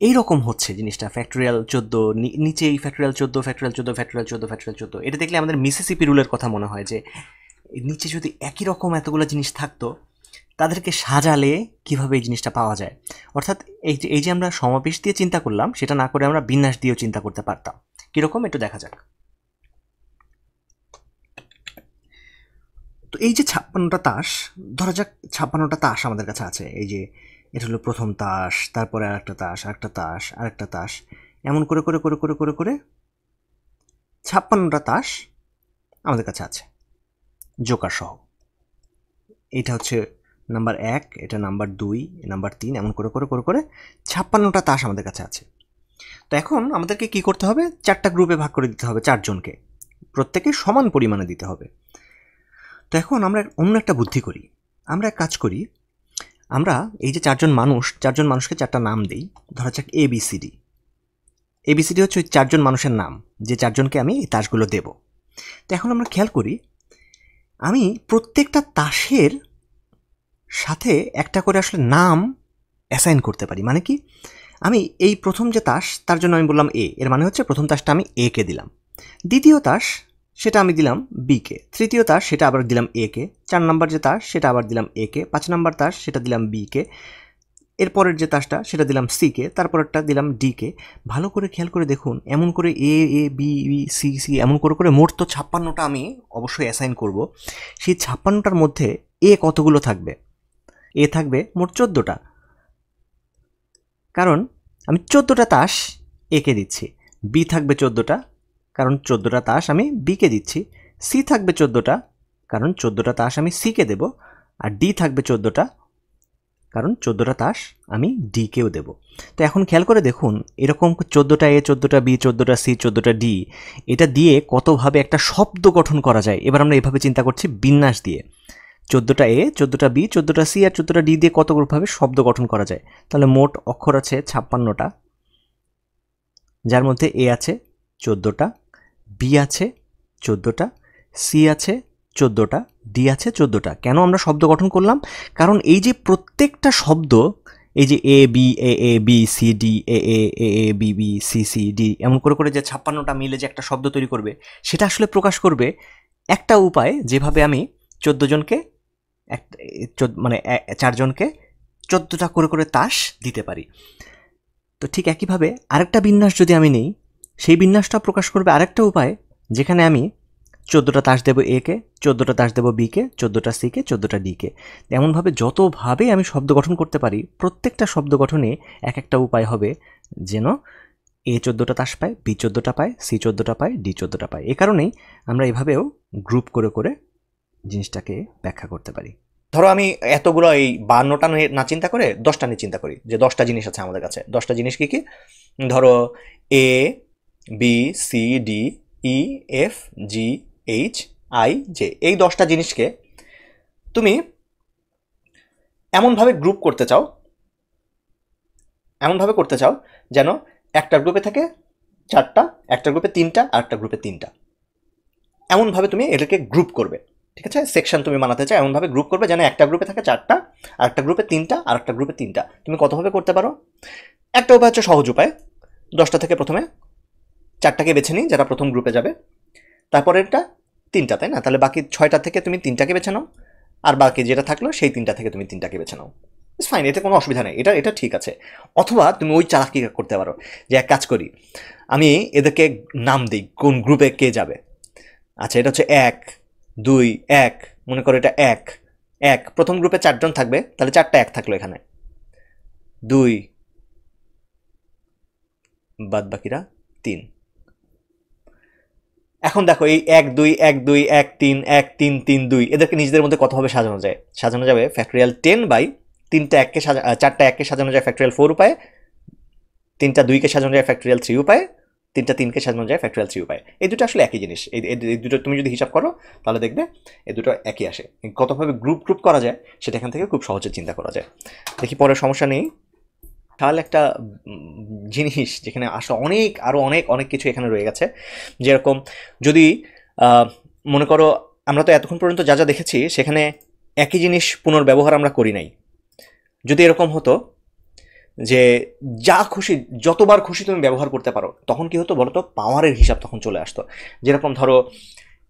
এই রকম হচ্ছে জিনিসটা ফ্যাক্টরিয়াল চোদ্দ নিচে এই ফ্যাক্টরিয়াল চোদ্দ ফ্যাক্টরিয়াল চোদ্দ ফ্যাক্টরিয়াল চোদ্দ ফ্যাক্টরিয়াল চোদ্দ। এটা দেখলে আমাদের মিসিসিপি রুলের কথা মনে হয় যে, নিচে যদি একই রকম এতগুলো জিনিস থাকতো তাদেরকে সাজালে কীভাবে এই জিনিসটা পাওয়া যায়? অর্থাৎ এই যে এই যে আমরা সমাবেশ দিয়ে চিন্তা করলাম, সেটা না করে আমরা বিন্যাস দিয়েও চিন্তা করতে পারতাম। কীরকম? একটু দেখা যাক। তো এই যে ছাপ্পান্নটা তাস, ধরা যাক ছাপ্পান্নটা তাস আমাদের কাছে আছে। এই যে, এটা হলো প্রথম তাস, তারপরে আরেকটা তাস আরেকটা তাস আরেকটা তাস। এমন করে করে করে করে করে করে ছাপ্পান্নটা তাস আমাদের কাছে আছে। জোকার সহ। এটা হচ্ছে নাম্বার এক, এটা নাম্বার দুই, নাম্বার তিন, এমন করে করে করে করে ছাপ্পান্নটা তাস আমাদের কাছে আছে। তো এখন আমাদেরকে কি করতে হবে? চারটা গ্রুপে ভাগ করে দিতে হবে চারজনকে। প্রত্যেকে সমান পরিমাণে দিতে হবে। তো এখন আমরা অন্য একটা বুদ্ধি করি। আমরা এক কাজ করি। আমরা এই যে চারজন মানুষ, চারজন মানুষকে চারটা নাম দিই। ধরা যাক A B C D A B C D হচ্ছে ওই চারজন মানুষের নাম। যে চারজনকে আমি এই তাসগুলো দেব। তো এখন আমরা খেয়াল করি, আমি প্রত্যেকটা তাসের সাথে একটা করে আসলে নাম অ্যাসাইন করতে পারি। মানে কি? আমি এই প্রথম যে তাস, তার জন্য আমি বললাম এ এর মানে হচ্ছে প্রথম তাসটা আমি এ কে দিলাম। দ্বিতীয় তাস, সেটা আমি দিলাম বি কে। তৃতীয় তাস, সেটা আবার দিলাম এ কে। চার নম্বর যে তাস, সেটা আবার দিলাম এ কে। পাঁচ নম্বর তাস, সেটা দিলাম বিকে এরপরের যে তাসটা, সেটা দিলাম সিকে তারপরেরটা দিলাম ডিকে ভালো করে খেয়াল করে দেখুন, এমন করে A A B B C C এমন করে করে মোট তো ছাপ্পান্নটা আমি অবশ্যই অ্যাসাইন করব। সেই ছাপ্পান্নটার মধ্যে এ কতগুলো থাকবে? এ থাকবে মোট চোদ্দোটা। কারণ আমি চোদ্দোটা তাস একে দিচ্ছি। বি থাকবে চোদ্দোটা, কারণ চোদ্দোটা তাস আমি বিকে দিচ্ছি। সি থাকবে চোদ্দোটা, কারণ চোদ্দোটা তাস আমি সিকে দেব। আর ডি থাকবে চোদ্দোটা, কারণ চোদ্দোটা তাস আমি ডিকেও দেব। তো এখন খেয়াল করে দেখুন, এরকম চোদ্দোটা এ চোদ্দোটা বি চোদ্দোটা সি চোদ্দোটা ডি এটা দিয়ে কতভাবে একটা শব্দ গঠন করা যায়। এবার আমরা এভাবে চিন্তা করছি বিন্যাস দিয়ে। চোদ্দোটা এ চোদ্দোটা বি চোদ্দোটা সি আর চোদ্দোটা ডি দিয়ে কতভাবে শব্দ গঠন করা যায়? তাহলে মোট অক্ষর আছে ছাপ্পান্নটা। যার মধ্যে এ আছে চোদ্দোটা বি আছে চোদ্দোটা সি আছে চোদ্দোটা ডি আছে চোদ্দোটা। কেন আমরা শব্দ গঠন করলাম? কারণ এই যে প্রত্যেকটা শব্দ, এই যে A B A A B C D A A A A B B C C D এমন করে করে যে ছাপ্পান্নটা মিলে যে একটা শব্দ তৈরি করবে, সেটা আসলে প্রকাশ করবে একটা উপায় যেভাবে আমি চোদ্দ জনকে এক মানে চারজনকে চোদ্দোটা করে করে তাস দিতে পারি। তো ঠিক একইভাবে আরেকটা বিন্যাস যদি আমি নিই, সেই বিন্যাসটা প্রকাশ করবে আরেকটা উপায়, যেখানে আমি চোদ্দোটা তাস দেবো একে চোদ্দোটা তাস দেবো বিকে চোদ্দোটা সিকে চোদ্দোটা ডিকে এমনভাবে যতভাবে আমি শব্দ গঠন করতে পারি, প্রত্যেকটা শব্দ গঠনে এক একটা উপায় হবে যেন এ চোদ্দোটা তাস পায় বি চোদ্দোটা পায় সি চোদ্দোটা পায় ডি চোদ্দোটা পায়। এ কারণেই আমরা এভাবেও গ্রুপ করে করে জিনিসটাকে ব্যাখ্যা করতে পারি। ধরো আমি এতগুলো এই বান্নটা না চিন্তা করে দশটা নিয়ে চিন্তা করি যে দশটা জিনিস আছে আমাদের কাছে। দশটা জিনিস কি কি? ধরো A B C D E F G H I J এই দশটা জিনিসকে তুমি এমনভাবে গ্রুপ করতে চাও, এমনভাবে করতে চাও যেন একটা গ্রুপে থাকে চারটা, একটা গ্রুপে তিনটা, আর একটা গ্রুপে তিনটা। এমনভাবে তুমি এটাকে গ্রুপ করবে। ঠিক আছে? সেকশন তুমি বানাতে চাও, এমনভাবে গ্রুপ করবে যেন একটা গ্রুপে থাকে চারটা আর একটা গ্রুপে তিনটা আর একটা গ্রুপে তিনটা। তুমি কতভাবে করতে পারো? একটা উপায় হচ্ছে সহজ উপায়। দশটা থেকে প্রথমে চারটাকে বেছে নিই, যারা প্রথম গ্রুপে যাবে। তারপরে এটা তিনটা, তাই না? তাহলে বাকি ছয়টা থেকে তুমি তিনটাকে বেছে নাও। আর বাকি যেটা থাকল, সেই তিনটা থেকে তুমি তিনটাকে বেছে নাও। ইটস ফাইন এতে কোনো অসুবিধা নেই। এটা এটা ঠিক আছে। অথবা তুমি ওই চালাকি করতে পারো যে এক কাজ করি। আমি এদেরকে নাম দিই, কোন গ্রুপে কে যাবে। আচ্ছা এটা হচ্ছে এক দুই, এক, মনে করো এটা এক এক। প্রথম গ্রুপে চারজন থাকবে, তাহলে চারটা এক থাকল এখানে। দুই বাদ বাকিরা তিন। এখন দেখো এই এক, দুই এক দুই, এক, তিন এক, তিন তিন, দুই, এদেরকে নিজেদের মধ্যে কতভাবে সাজানো যায়? সাজানো যাবে ফ্যাক্টরিয়াল টেন বাই তিনটা এককে সাজা চারটা এককে সাজানো যায় ফ্যাক্টরিয়াল ফোর উপায়ে, তিনটা দুইকে সাজানো যায় ফ্যাক্টরিয়াল থ্রি উপায়ে তিনটা তিনকে সাজানো যায় ফ্যাক্টরিয়াল থ্রি উপায় এই দুটো আসলে একই জিনিস। এই দুটো তুমি যদি হিসাব করো, তাহলে দেখবে এই দুটো একই আসে। কতভাবে গ্রুপ গ্রুপ করা যায়, সেটা এখান থেকে খুব সহজে চিন্তা করা যায়। দেখি পরে সমস্যা নেই। তাহলে একটা জিনিস যেখানে আসলে অনেক আরও অনেক অনেক কিছু এখানে রয়ে গেছে। যেরকম যদি মনে করো আমরা তো এতক্ষণ পর্যন্ত যা যা দেখেছি, সেখানে একই জিনিস পুনর্ব্যবহার আমরা করি নাই। যদি এরকম হতো যে যা খুশি, যতবার খুশি তুমি ব্যবহার করতে পারো, তখন কি হতো বলো তো পাওয়ারের হিসাব তখন চলে আসতো। যেরকম ধরো,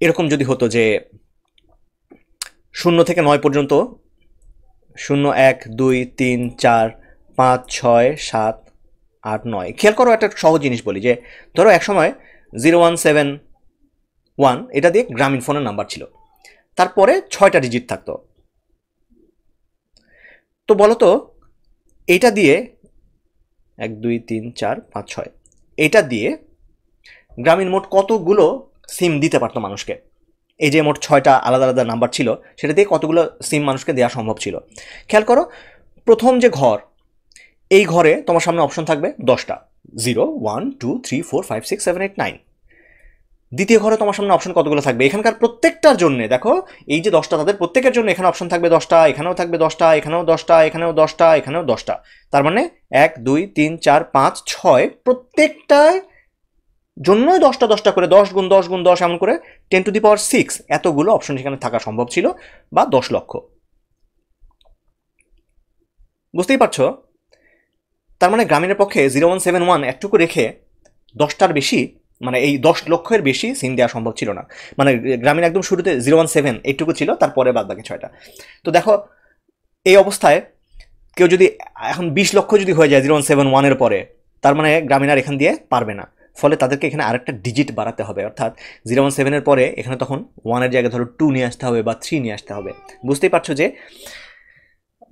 এরকম যদি হতো যে শূন্য থেকে নয় পর্যন্ত, শূন্য, এক, দুই, তিন, চার, পাঁচ, ছয়, সাত, আট, নয়। খেয়াল করো একটা সহজ জিনিস বলি যে, ধরো এক সময় জিরো, ওয়ান, সেভেন, ওয়ান, এটা দিয়ে গ্রামীণ ফোনের নাম্বার ছিল। তারপরে ছয়টা ডিজিট থাকতো। তো বলো তো এইটা দিয়ে এক, দুই, তিন, চার, পাঁচ, ছয়। এটা দিয়ে গ্রামীণ মোট কতগুলো সিম দিতে পারতো মানুষকে? এই যে মোট ছয়টা আলাদা আলাদা নাম্বার ছিল, সেটা দিয়ে কতগুলো সিম মানুষকে দেওয়া সম্ভব ছিল? খেয়াল করো, প্রথম যে ঘর, এই ঘরে তোমার সামনে অপশন থাকবে দশটা। Zero one two three four five six seven eight nine দ্বিতীয় ঘরে তোমার সামনে অপশন কতগুলো থাকবে? এখানকার প্রত্যেকটার জন্য, দেখো, এই যে দশটা, তাদের প্রত্যেকের জন্য এখানে অপশন থাকবে দশটা, এখানেও থাকবে দশটা, এখানেও দশটা এখানেও দশটা এখানেও দশটা। তার মানে এক, দুই, তিন, চার, পাঁচ, ছয় প্রত্যেকটায় জন্যই দশটা দশটা করে, দশ গুণ দশ গুণ, দশ, এমন করে ten to the power six এতগুলো অপশন সেখানে থাকা সম্ভব ছিল, বা দশ লক্ষ। বুঝতেই পারছ? তার মানে গ্রামীণের পক্ষে জিরো ওয়ান সেভেন ওয়ান একটুকু রেখে দশটার বেশি মানে এই দশ লক্ষের বেশি সিম দেওয়া সম্ভব ছিল না। মানে গ্রামীণ একদম শুরুতে জিরো ওয়ান সেভেন এইটুকু ছিল, তারপরে বাদ বাকি ছয়টা। তো দেখো, এই অবস্থায় কেউ যদি এখন বিশ লক্ষ যদি হয়ে যায় জিরো ওয়ান সেভেন ওয়ানের পরে, তার মানে গ্রামীণ আর এখান দিয়ে পারবে না। ফলে তাদেরকে এখানে আরেকটা ডিজিট বাড়াতে হবে, অর্থাৎ জিরো ওয়ান সেভেনের পরে এখানে তখন ওয়ানের জায়গায় ধরো টু নিয়ে আসতে হবে বা থ্রি নিয়ে আসতে হবে। বুঝতেই পারছ যে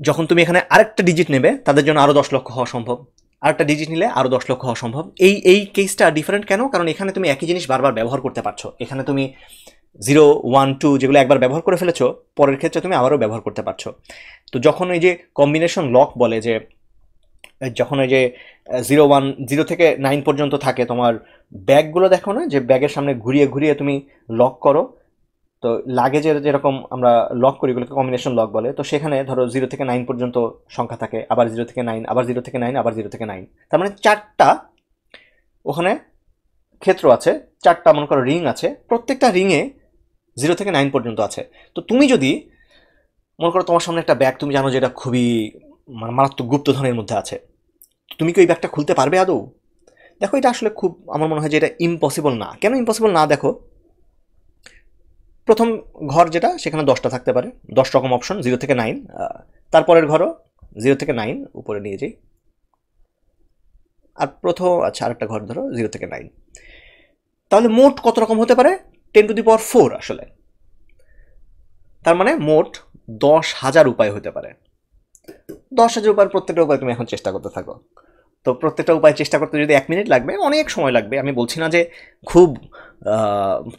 যখন তুমি এখানে আরেকটা ডিজিট নেবে, তাদের জন্য আরও দশ লক্ষ হওয়া সম্ভব। আরেকটা ডিজিট নিলে আরও দশ লক্ষ হওয়া সম্ভব। এই এই কেসটা ডিফারেন্ট কেন? কারণ এখানে তুমি একই জিনিস বারবার ব্যবহার করতে পারছ। এখানে তুমি জিরো ওয়ান টু যেগুলো একবার ব্যবহার করে ফেলেছো, পরের ক্ষেত্রে তুমি আবারও ব্যবহার করতে পারছ। তো যখন এই যে কম্বিনেশন লক বলে যে, যখন ওই যে জিরো ওয়ান জিরো থেকে নাইন পর্যন্ত থাকে, তোমার ব্যাগগুলো দেখো না? যে ব্যাগের সামনে ঘুরিয়ে ঘুরিয়ে তুমি লক করো তো লাগেজের যেরকম আমরা লক করি, এগুলোকে কম্বিনেশন লক বলে, তো সেখানে ধরো জিরো থেকে নাইন পর্যন্ত সংখ্যা থাকে, আবার জিরো থেকে নাইন আবার জিরো থেকে নাইন আবার জিরো থেকে নাইন তার মানে চারটা ওখানে ক্ষেত্র আছে, চারটা মনে করো রিং আছে, প্রত্যেকটা রিংয়ে জিরো থেকে নাইন পর্যন্ত আছে। তো তুমি যদি মনে করো তোমার সামনে একটা ব্যাগ তুমি জানো যে এটা খুবই মানে মারাত্মক গুপ্তধনের মধ্যে আছে। তুমি কি ওই ব্যাগটা খুলতে পারবে আদৌ? দেখো এটা আসলে খুব, আমার মনে হয় যে এটা ইম্পসিবল না। কেন ইম্পসিবল না? দেখো প্রথম ঘর যেটা, সেখানে দশটা থাকতে পারে। দশ রকম অপশন জিরো থেকে নাইন তারপরের ঘরও জিরো থেকে নাইন উপরে নিয়ে যাই। আর প্রথম আচ্ছা আরেকটা ঘর ধরো জিরো থেকে নাইন তাহলে মোট কত রকম হতে পারে? Ten to the power four আসলে। তার মানে মোট দশ হাজার উপায় হতে পারে। দশ হাজার উপায়, প্রত্যেকটা উপায় তুমি এখন চেষ্টা করতে থাকো। তো প্রত্যেকটা উপায় চেষ্টা করতে যদি এক মিনিট লাগবে, অনেক সময় লাগবে। আমি বলছি না যে খুব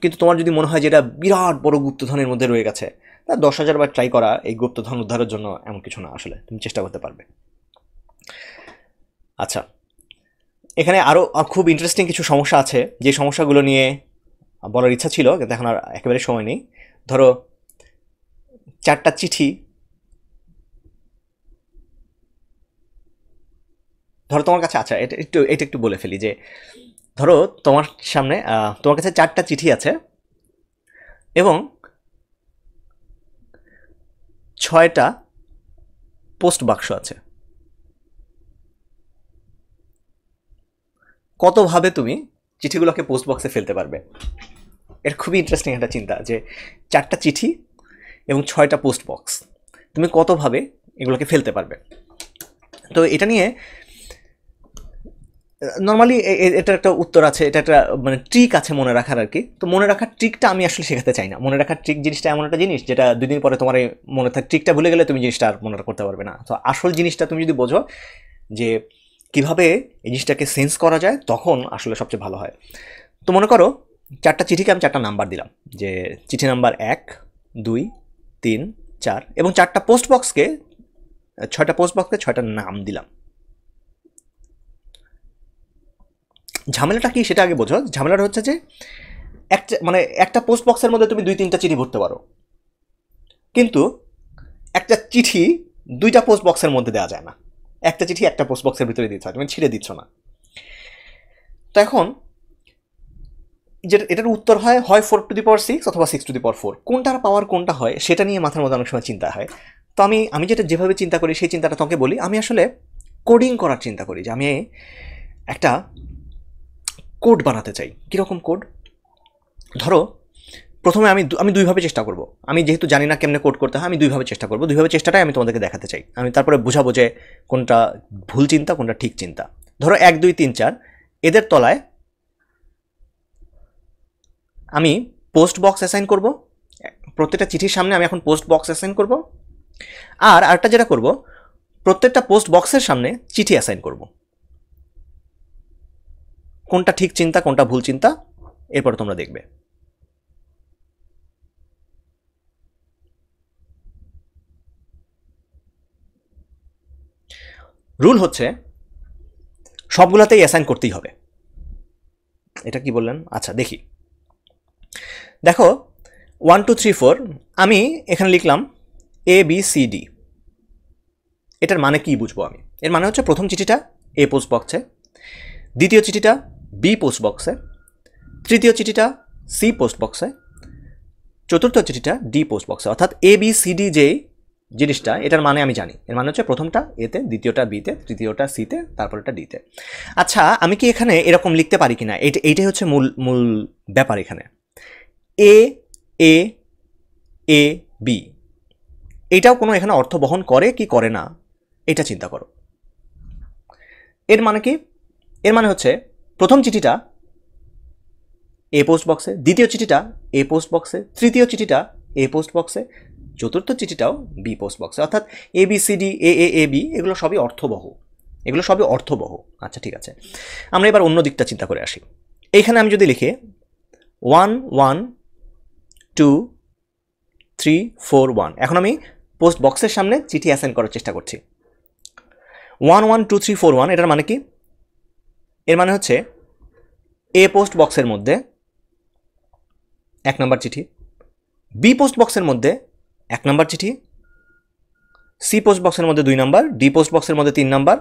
কিন্তু তোমার যদি মনে হয় যে এটা বিরাট বড় গুপ্তধনের মধ্যে রয়ে গেছে, তা দশ হাজার বার ট্রাই করা এই গুপ্তধন উদ্ধারের জন্য এমন কিছু না আসলে। তুমি চেষ্টা করতে পারবে। আচ্ছা এখানে আরও খুব ইন্টারেস্টিং কিছু সমস্যা আছে। যে সমস্যাগুলো নিয়ে বলার ইচ্ছা ছিল, কিন্তু এখন আর একেবারে সময় নেই। ধরো, চারটা চিঠি। ধরো তোমার কাছে আচ্ছা এটা একটু এটা একটু বলে ফেলি যে ধরো তোমার সামনে তোমার কাছে চারটা চিঠি আছে এবং ছয়টা পোস্ট বাক্স আছে। কতভাবে তুমি চিঠিগুলোকে পোস্ট বক্সে ফেলতে পারবে? এটা খুবই ইন্টারেস্টিং একটা চিন্তা যে চারটা চিঠি এবং ছয়টা পোস্ট বক্স, তুমি কতভাবে এগুলোকে ফেলতে পারবে? তো এটা নিয়ে নর্মালি এটা একটা উত্তর আছে, এটা একটা মানে ট্রিক আছে মনে রাখার আর কি তো মনে রাখার ট্রিকটা আমি আসলে শেখাতে চাই না। মনে রাখার ট্রিক জিনিসটা এমন একটা জিনিস যেটা দুদিন পরে তোমার মনে থাকে ট্রিকটা ভুলে গেলে তুমি জিনিসটা আর মনে করতে পারবে না। তো আসল জিনিসটা তুমি যদি বোঝো যে কীভাবে এই জিনিসটাকে সেন্স করা যায়, তখন আসলে সবচেয়ে ভালো হয়। তো মনে করো, চারটা চিঠিকে আমি চারটা নাম্বার দিলাম যে চিঠি নাম্বার এক, দুই, তিন, চার এবং চারটা পোস্ট বক্সকে ছয়টা পোস্ট বক্সকে ছয়টা নাম দিলাম। ঝামেলাটা কি সেটা আগে বোঝো। ঝামেলাটা হচ্ছে যে একটা মানে একটা পোস্ট বক্সের মধ্যে তুমি দুই তিনটা চিঠি ভরতে পারো। কিন্তু একটা চিঠি দুইটা পোস্ট বক্সের মধ্যে দেওয়া যায় না। একটা চিঠি একটা পোস্ট বক্সের ভিতরে দিতে হয়, তুমি ছিঁড়ে দিচ্ছ না। তো এখন যেটা, এটার উত্তর হয় হয় four to the power six অথবা six to the power four কোনটার পাওয়ার, কোনটা হয়, সেটা নিয়ে মাথার মধ্যে অনেক সময় চিন্তা হয়। তো আমি আমি যেটা যেভাবে চিন্তা করি, সেই চিন্তাটা তোকে বলি। আমি আসলে কোডিং করার চিন্তা করি যে আমি একটা কোড বানাতে চাই। কীরকম কোড? ধরো, প্রথমে আমি আমি দুইভাবে চেষ্টা করব। আমি যেহেতু জানি না কেমনে কোড করতে হয়, আমি দুইভাবে চেষ্টা করব। দুইভাবে চেষ্টাটাই আমি তোমাদেরকে দেখাতে চাই। আমি তারপরে বোঝাবো যে কোনটা ভুল চিন্তা, কোনটা ঠিক চিন্তা। ধরো এক, দুই, তিন, চার। এদের তলায় আমি পোস্ট বক্স অ্যাসাইন করব। প্রত্যেকটা চিঠির সামনে আমি এখন পোস্ট বক্স অ্যাসাইন করব। আর আরেকটা যেটা করব, প্রত্যেকটা পোস্ট বক্সের সামনে চিঠি অ্যাসাইন করব। কোনটা ঠিক চিন্তা, কোনটা ভুল চিন্তা, এরপরে তোমরা দেখবে। রুল হচ্ছে, সবগুলোতেই অ্যাসাইন করতেই হবে। এটা কি বললেন? আচ্ছা দেখি। দেখো ওয়ান টু থ্রি ফোর আমি এখানে লিখলাম এ বি সি ডি এটার মানে কি বুঝব আমি? এর মানে হচ্ছে প্রথম চিঠিটা এ পোস্ট বক্সে দ্বিতীয় চিঠিটা বি পোস্ট বক্সে, তৃতীয় চিঠিটা সি পোস্ট বক্সে, চতুর্থ চিঠিটা ডি পোস্ট বক্সে। অর্থাৎ এ, বি, সি, ডি যে জিনিসটা, এটার মানে আমি জানি। এর মানে হচ্ছে প্রথমটা এতে, দ্বিতীয়টা বিতে, তৃতীয়টা সিতে তারপরটা ডিতে। আচ্ছা আমি কি এখানে এরকম লিখতে পারি কিনা? এটা এইটাই হচ্ছে মূল মূল ব্যাপার এখানে। এ এ এ, বি, এটাও কোনো এখানে অর্থ বহন করে কি করে না? এটা চিন্তা করো। এর মানে কি? এর মানে হচ্ছে প্রথম চিঠিটা এ পোস্ট বক্সে, দ্বিতীয় চিঠিটা এ পোস্ট বক্সে, তৃতীয় চিঠিটা এ পোস্ট বক্সে, চতুর্থ চিঠিটাও বি পোস্ট বক্সে। অর্থাৎ A, B, C, D, A A B, এগুলো সবই অর্থবহ। এগুলো সবই অর্থবহ। আচ্ছা ঠিক আছে। আমরা এবার অন্য দিকটা চিন্তা করে আসি। এইখানে আমি যদি লিখি, one one, two, three, four, one. এখন আমি পোস্ট বক্সের সামনে চিঠি অ্যাসাইন করার চেষ্টা করছি। One one, two, three, four, one, এটার মানে কি? এর মানে হচ্ছে এ পোস্ট বক্সের মধ্যে এক নম্বর চিঠি, বি পোস্ট বক্সের মধ্যে এক নম্বর চিঠি, সি পোস্ট বক্সের মধ্যে দুই নম্বর, ডি পোস্ট বক্সের মধ্যে তিন নম্বর,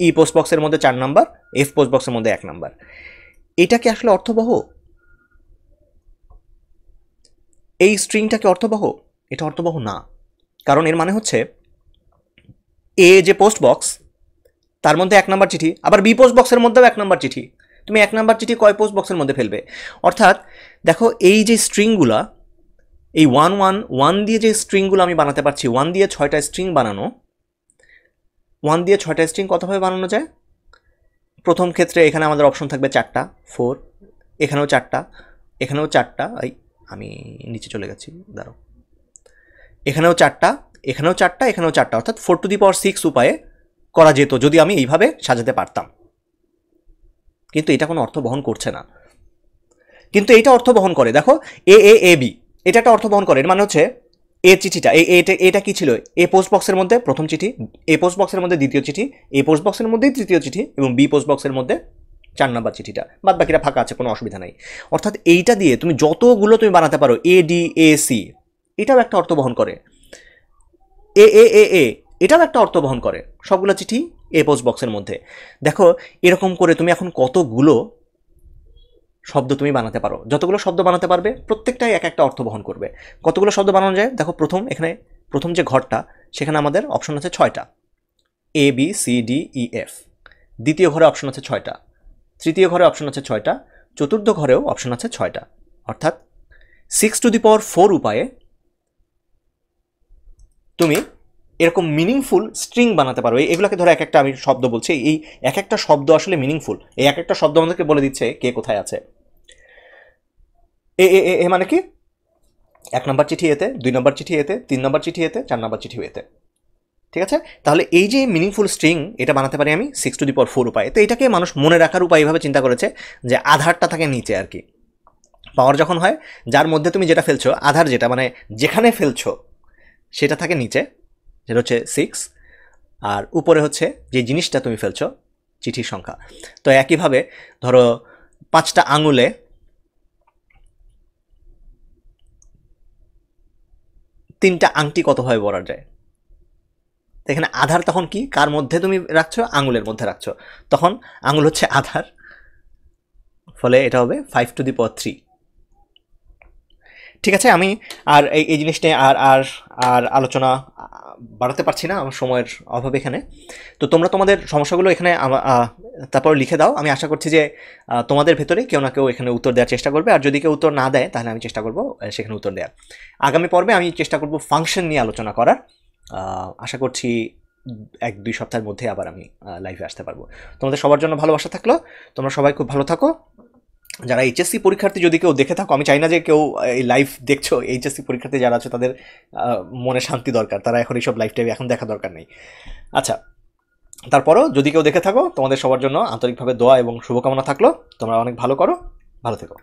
ই পোস্ট বক্সের মধ্যে চার নম্বর, এফ পোস্ট বক্সের মধ্যে এক নম্বর। এটা কি আসলে অর্থবহ? এই স্ট্রিংটা কি অর্থবহ? এটা অর্থবহ না। কারণ এর মানে হচ্ছে এ যে পোস্ট বক্স তার মধ্যে এক নম্বর চিঠি, আবার বি পোস্ট বক্সের মধ্যেও এক নম্বর চিঠি। তুমি এক নম্বর চিঠি কয় পোস্ট বক্সের মধ্যে ফেলবে? অর্থাৎ দেখো, এই যে স্ট্রিংগুলা, এই ওয়ান ওয়ান ওয়ান দিয়ে যে স্ট্রিংগুলো আমি বানাতে পারছি, ওয়ান দিয়ে ছয়টা স্ট্রিং বানানো, ওয়ান দিয়ে ছয়টা স্ট্রিং কতভাবে বানানো যায়? প্রথম ক্ষেত্রে এখানে আমাদের অপশন থাকবে চারটা, ফোর, এখানেও চারটা এখানেও চারটা, এই আমি নিচে চলে গেছি দাঁড়ো এখানেও চারটা এখানেও চারটা এখানেও চারটা, অর্থাৎ four to the power six উপায়ে করা যেত যদি আমি এইভাবে সাজাতে পারতাম। কিন্তু এটা কোনো অর্থ বহন করছে না। কিন্তু এটা অর্থ বহন করে। দেখো এ এ এ বি এটা একটা অর্থ বহন করে। এর মানে হচ্ছে এ চিঠিটা এই এটা এটা কি ছিল? এ পোস্ট বক্সের মধ্যে প্রথম চিঠি এ পোস্ট বক্সের মধ্যে দ্বিতীয় চিঠি এ পোস্ট বক্সের মধ্যেই তৃতীয় চিঠি এবং বি পোস্ট বক্সের মধ্যে চার নাম্বার চিঠিটা। বাদ বাকিটা ফাঁকা আছে, কোনো অসুবিধা নাই। অর্থাৎ এইটা দিয়ে তুমি যতগুলো তুমি বানাতে পারো এ ডি এ সি এটাও একটা অর্থ বহন করে। এ এ এ এ এটাও একটা অর্থ বহন করে সবগুলো চিঠি এ পোস্ট বক্সের মধ্যে। দেখো, এরকম করে তুমি এখন কতগুলো শব্দ তুমি বানাতে পারো। যতগুলো শব্দ বানাতে পারবে, প্রত্যেকটাই এক একটা অর্থ বহন করবে। কতগুলো শব্দ বানানো যায়? দেখো, প্রথম এখানে, প্রথম যে ঘরটা, সেখানে আমাদের অপশন আছে ছয়টা। A B C D E F দ্বিতীয় ঘরে অপশন আছে ছয়টা। তৃতীয় ঘরে অপশন আছে ছয়টা। চতুর্থ ঘরেও অপশন আছে ছয়টা। অর্থাৎ six to the power four উপায়ে তুমি এরকম মিনিংফুল স্ট্রিং বানাতে পারো। এই- এগুলোকে ধরো এক একটা আমি শব্দ বলছি। এই এক একটা শব্দ আসলে মিনিংফুল এই এক একটা শব্দ আমাদেরকে বলে দিচ্ছে কে কোথায় আছে। এ এ, এ- মানে কি? এক নম্বর চিঠি এতে, দুই নম্বর চিঠি এতে, তিন নম্বর চিঠি এতে, চার নম্বর চিঠি এতে। ঠিক আছে? তাহলে এই যে মিনিংফুল স্ট্রিং এটা বানাতে পারি আমি সিক্স টু দি পর ফোর উপায়। তো এটাকে মানুষ মনে রাখার উপায় এভাবে চিন্তা করেছে যে আধারটা থাকে নিচে আর কি। পাওয়ার যখন হয়, যার মধ্যে তুমি যেটা ফেলছো, আধার যেটা মানে যেখানে ফেলছো, সেটা থাকে নিচে। যেটা হচ্ছে সিক্স আর উপরে হচ্ছে যে জিনিসটা তুমি ফেলছো, চিঠির সংখ্যা। তো একইভাবে ধরো পাঁচটা আঙুলে তিনটা আংটি কতভাবে বলা যায়? এখানে আধার তখন কি? কার মধ্যে তুমি রাখছো? আঙুলের মধ্যে রাখছো। তখন আঙুল হচ্ছে আধার, ফলে এটা হবে five to the power three ঠিক আছে, আমি আর এই এই জিনিস নিয়ে আর আর আর আলোচনা বাড়াতে পারছি না আমার সময়ের অভাব এখানে। তো তোমরা তোমাদের সমস্যাগুলো এখানে তারপর লিখে দাও। আমি আশা করছি যে তোমাদের ভেতরে কেউ না কেউ এখানে উত্তর দেওয়ার চেষ্টা করবে। আর যদি কেউ উত্তর না দেয়, তাহলে আমি চেষ্টা করব সেখানে উত্তর দেওয়ার। আগামী পর্বে আমি চেষ্টা করব ফাংশন নিয়ে আলোচনা করার। আশা করছি এক, দুই সপ্তাহের মধ্যে আবার আমি লাইভে আসতে পারব। তোমাদের সবার জন্য ভালোবাসা থাকল। তোমরা সবাই খুব ভালো থাকো। যারা এইচএসসি পরীক্ষার্থী যদি কেউ দেখে থাকো, আমি চাই না যে কেউ এই লাইফ দেখছ এইচএসসি পরীক্ষার্থী যারা আছে, তাদের মনে শান্তি দরকার। তারা এখন এইসব লাইভ টাইভ এখন দেখা দরকার নেই। আচ্ছা তারপরও যদি কেউ দেখে থাকো, তোমাদের সবার জন্য আন্তরিকভাবে দোয়া এবং শুভকামনা থাকল। তোমরা অনেক ভালো করো। ভালো থেকো।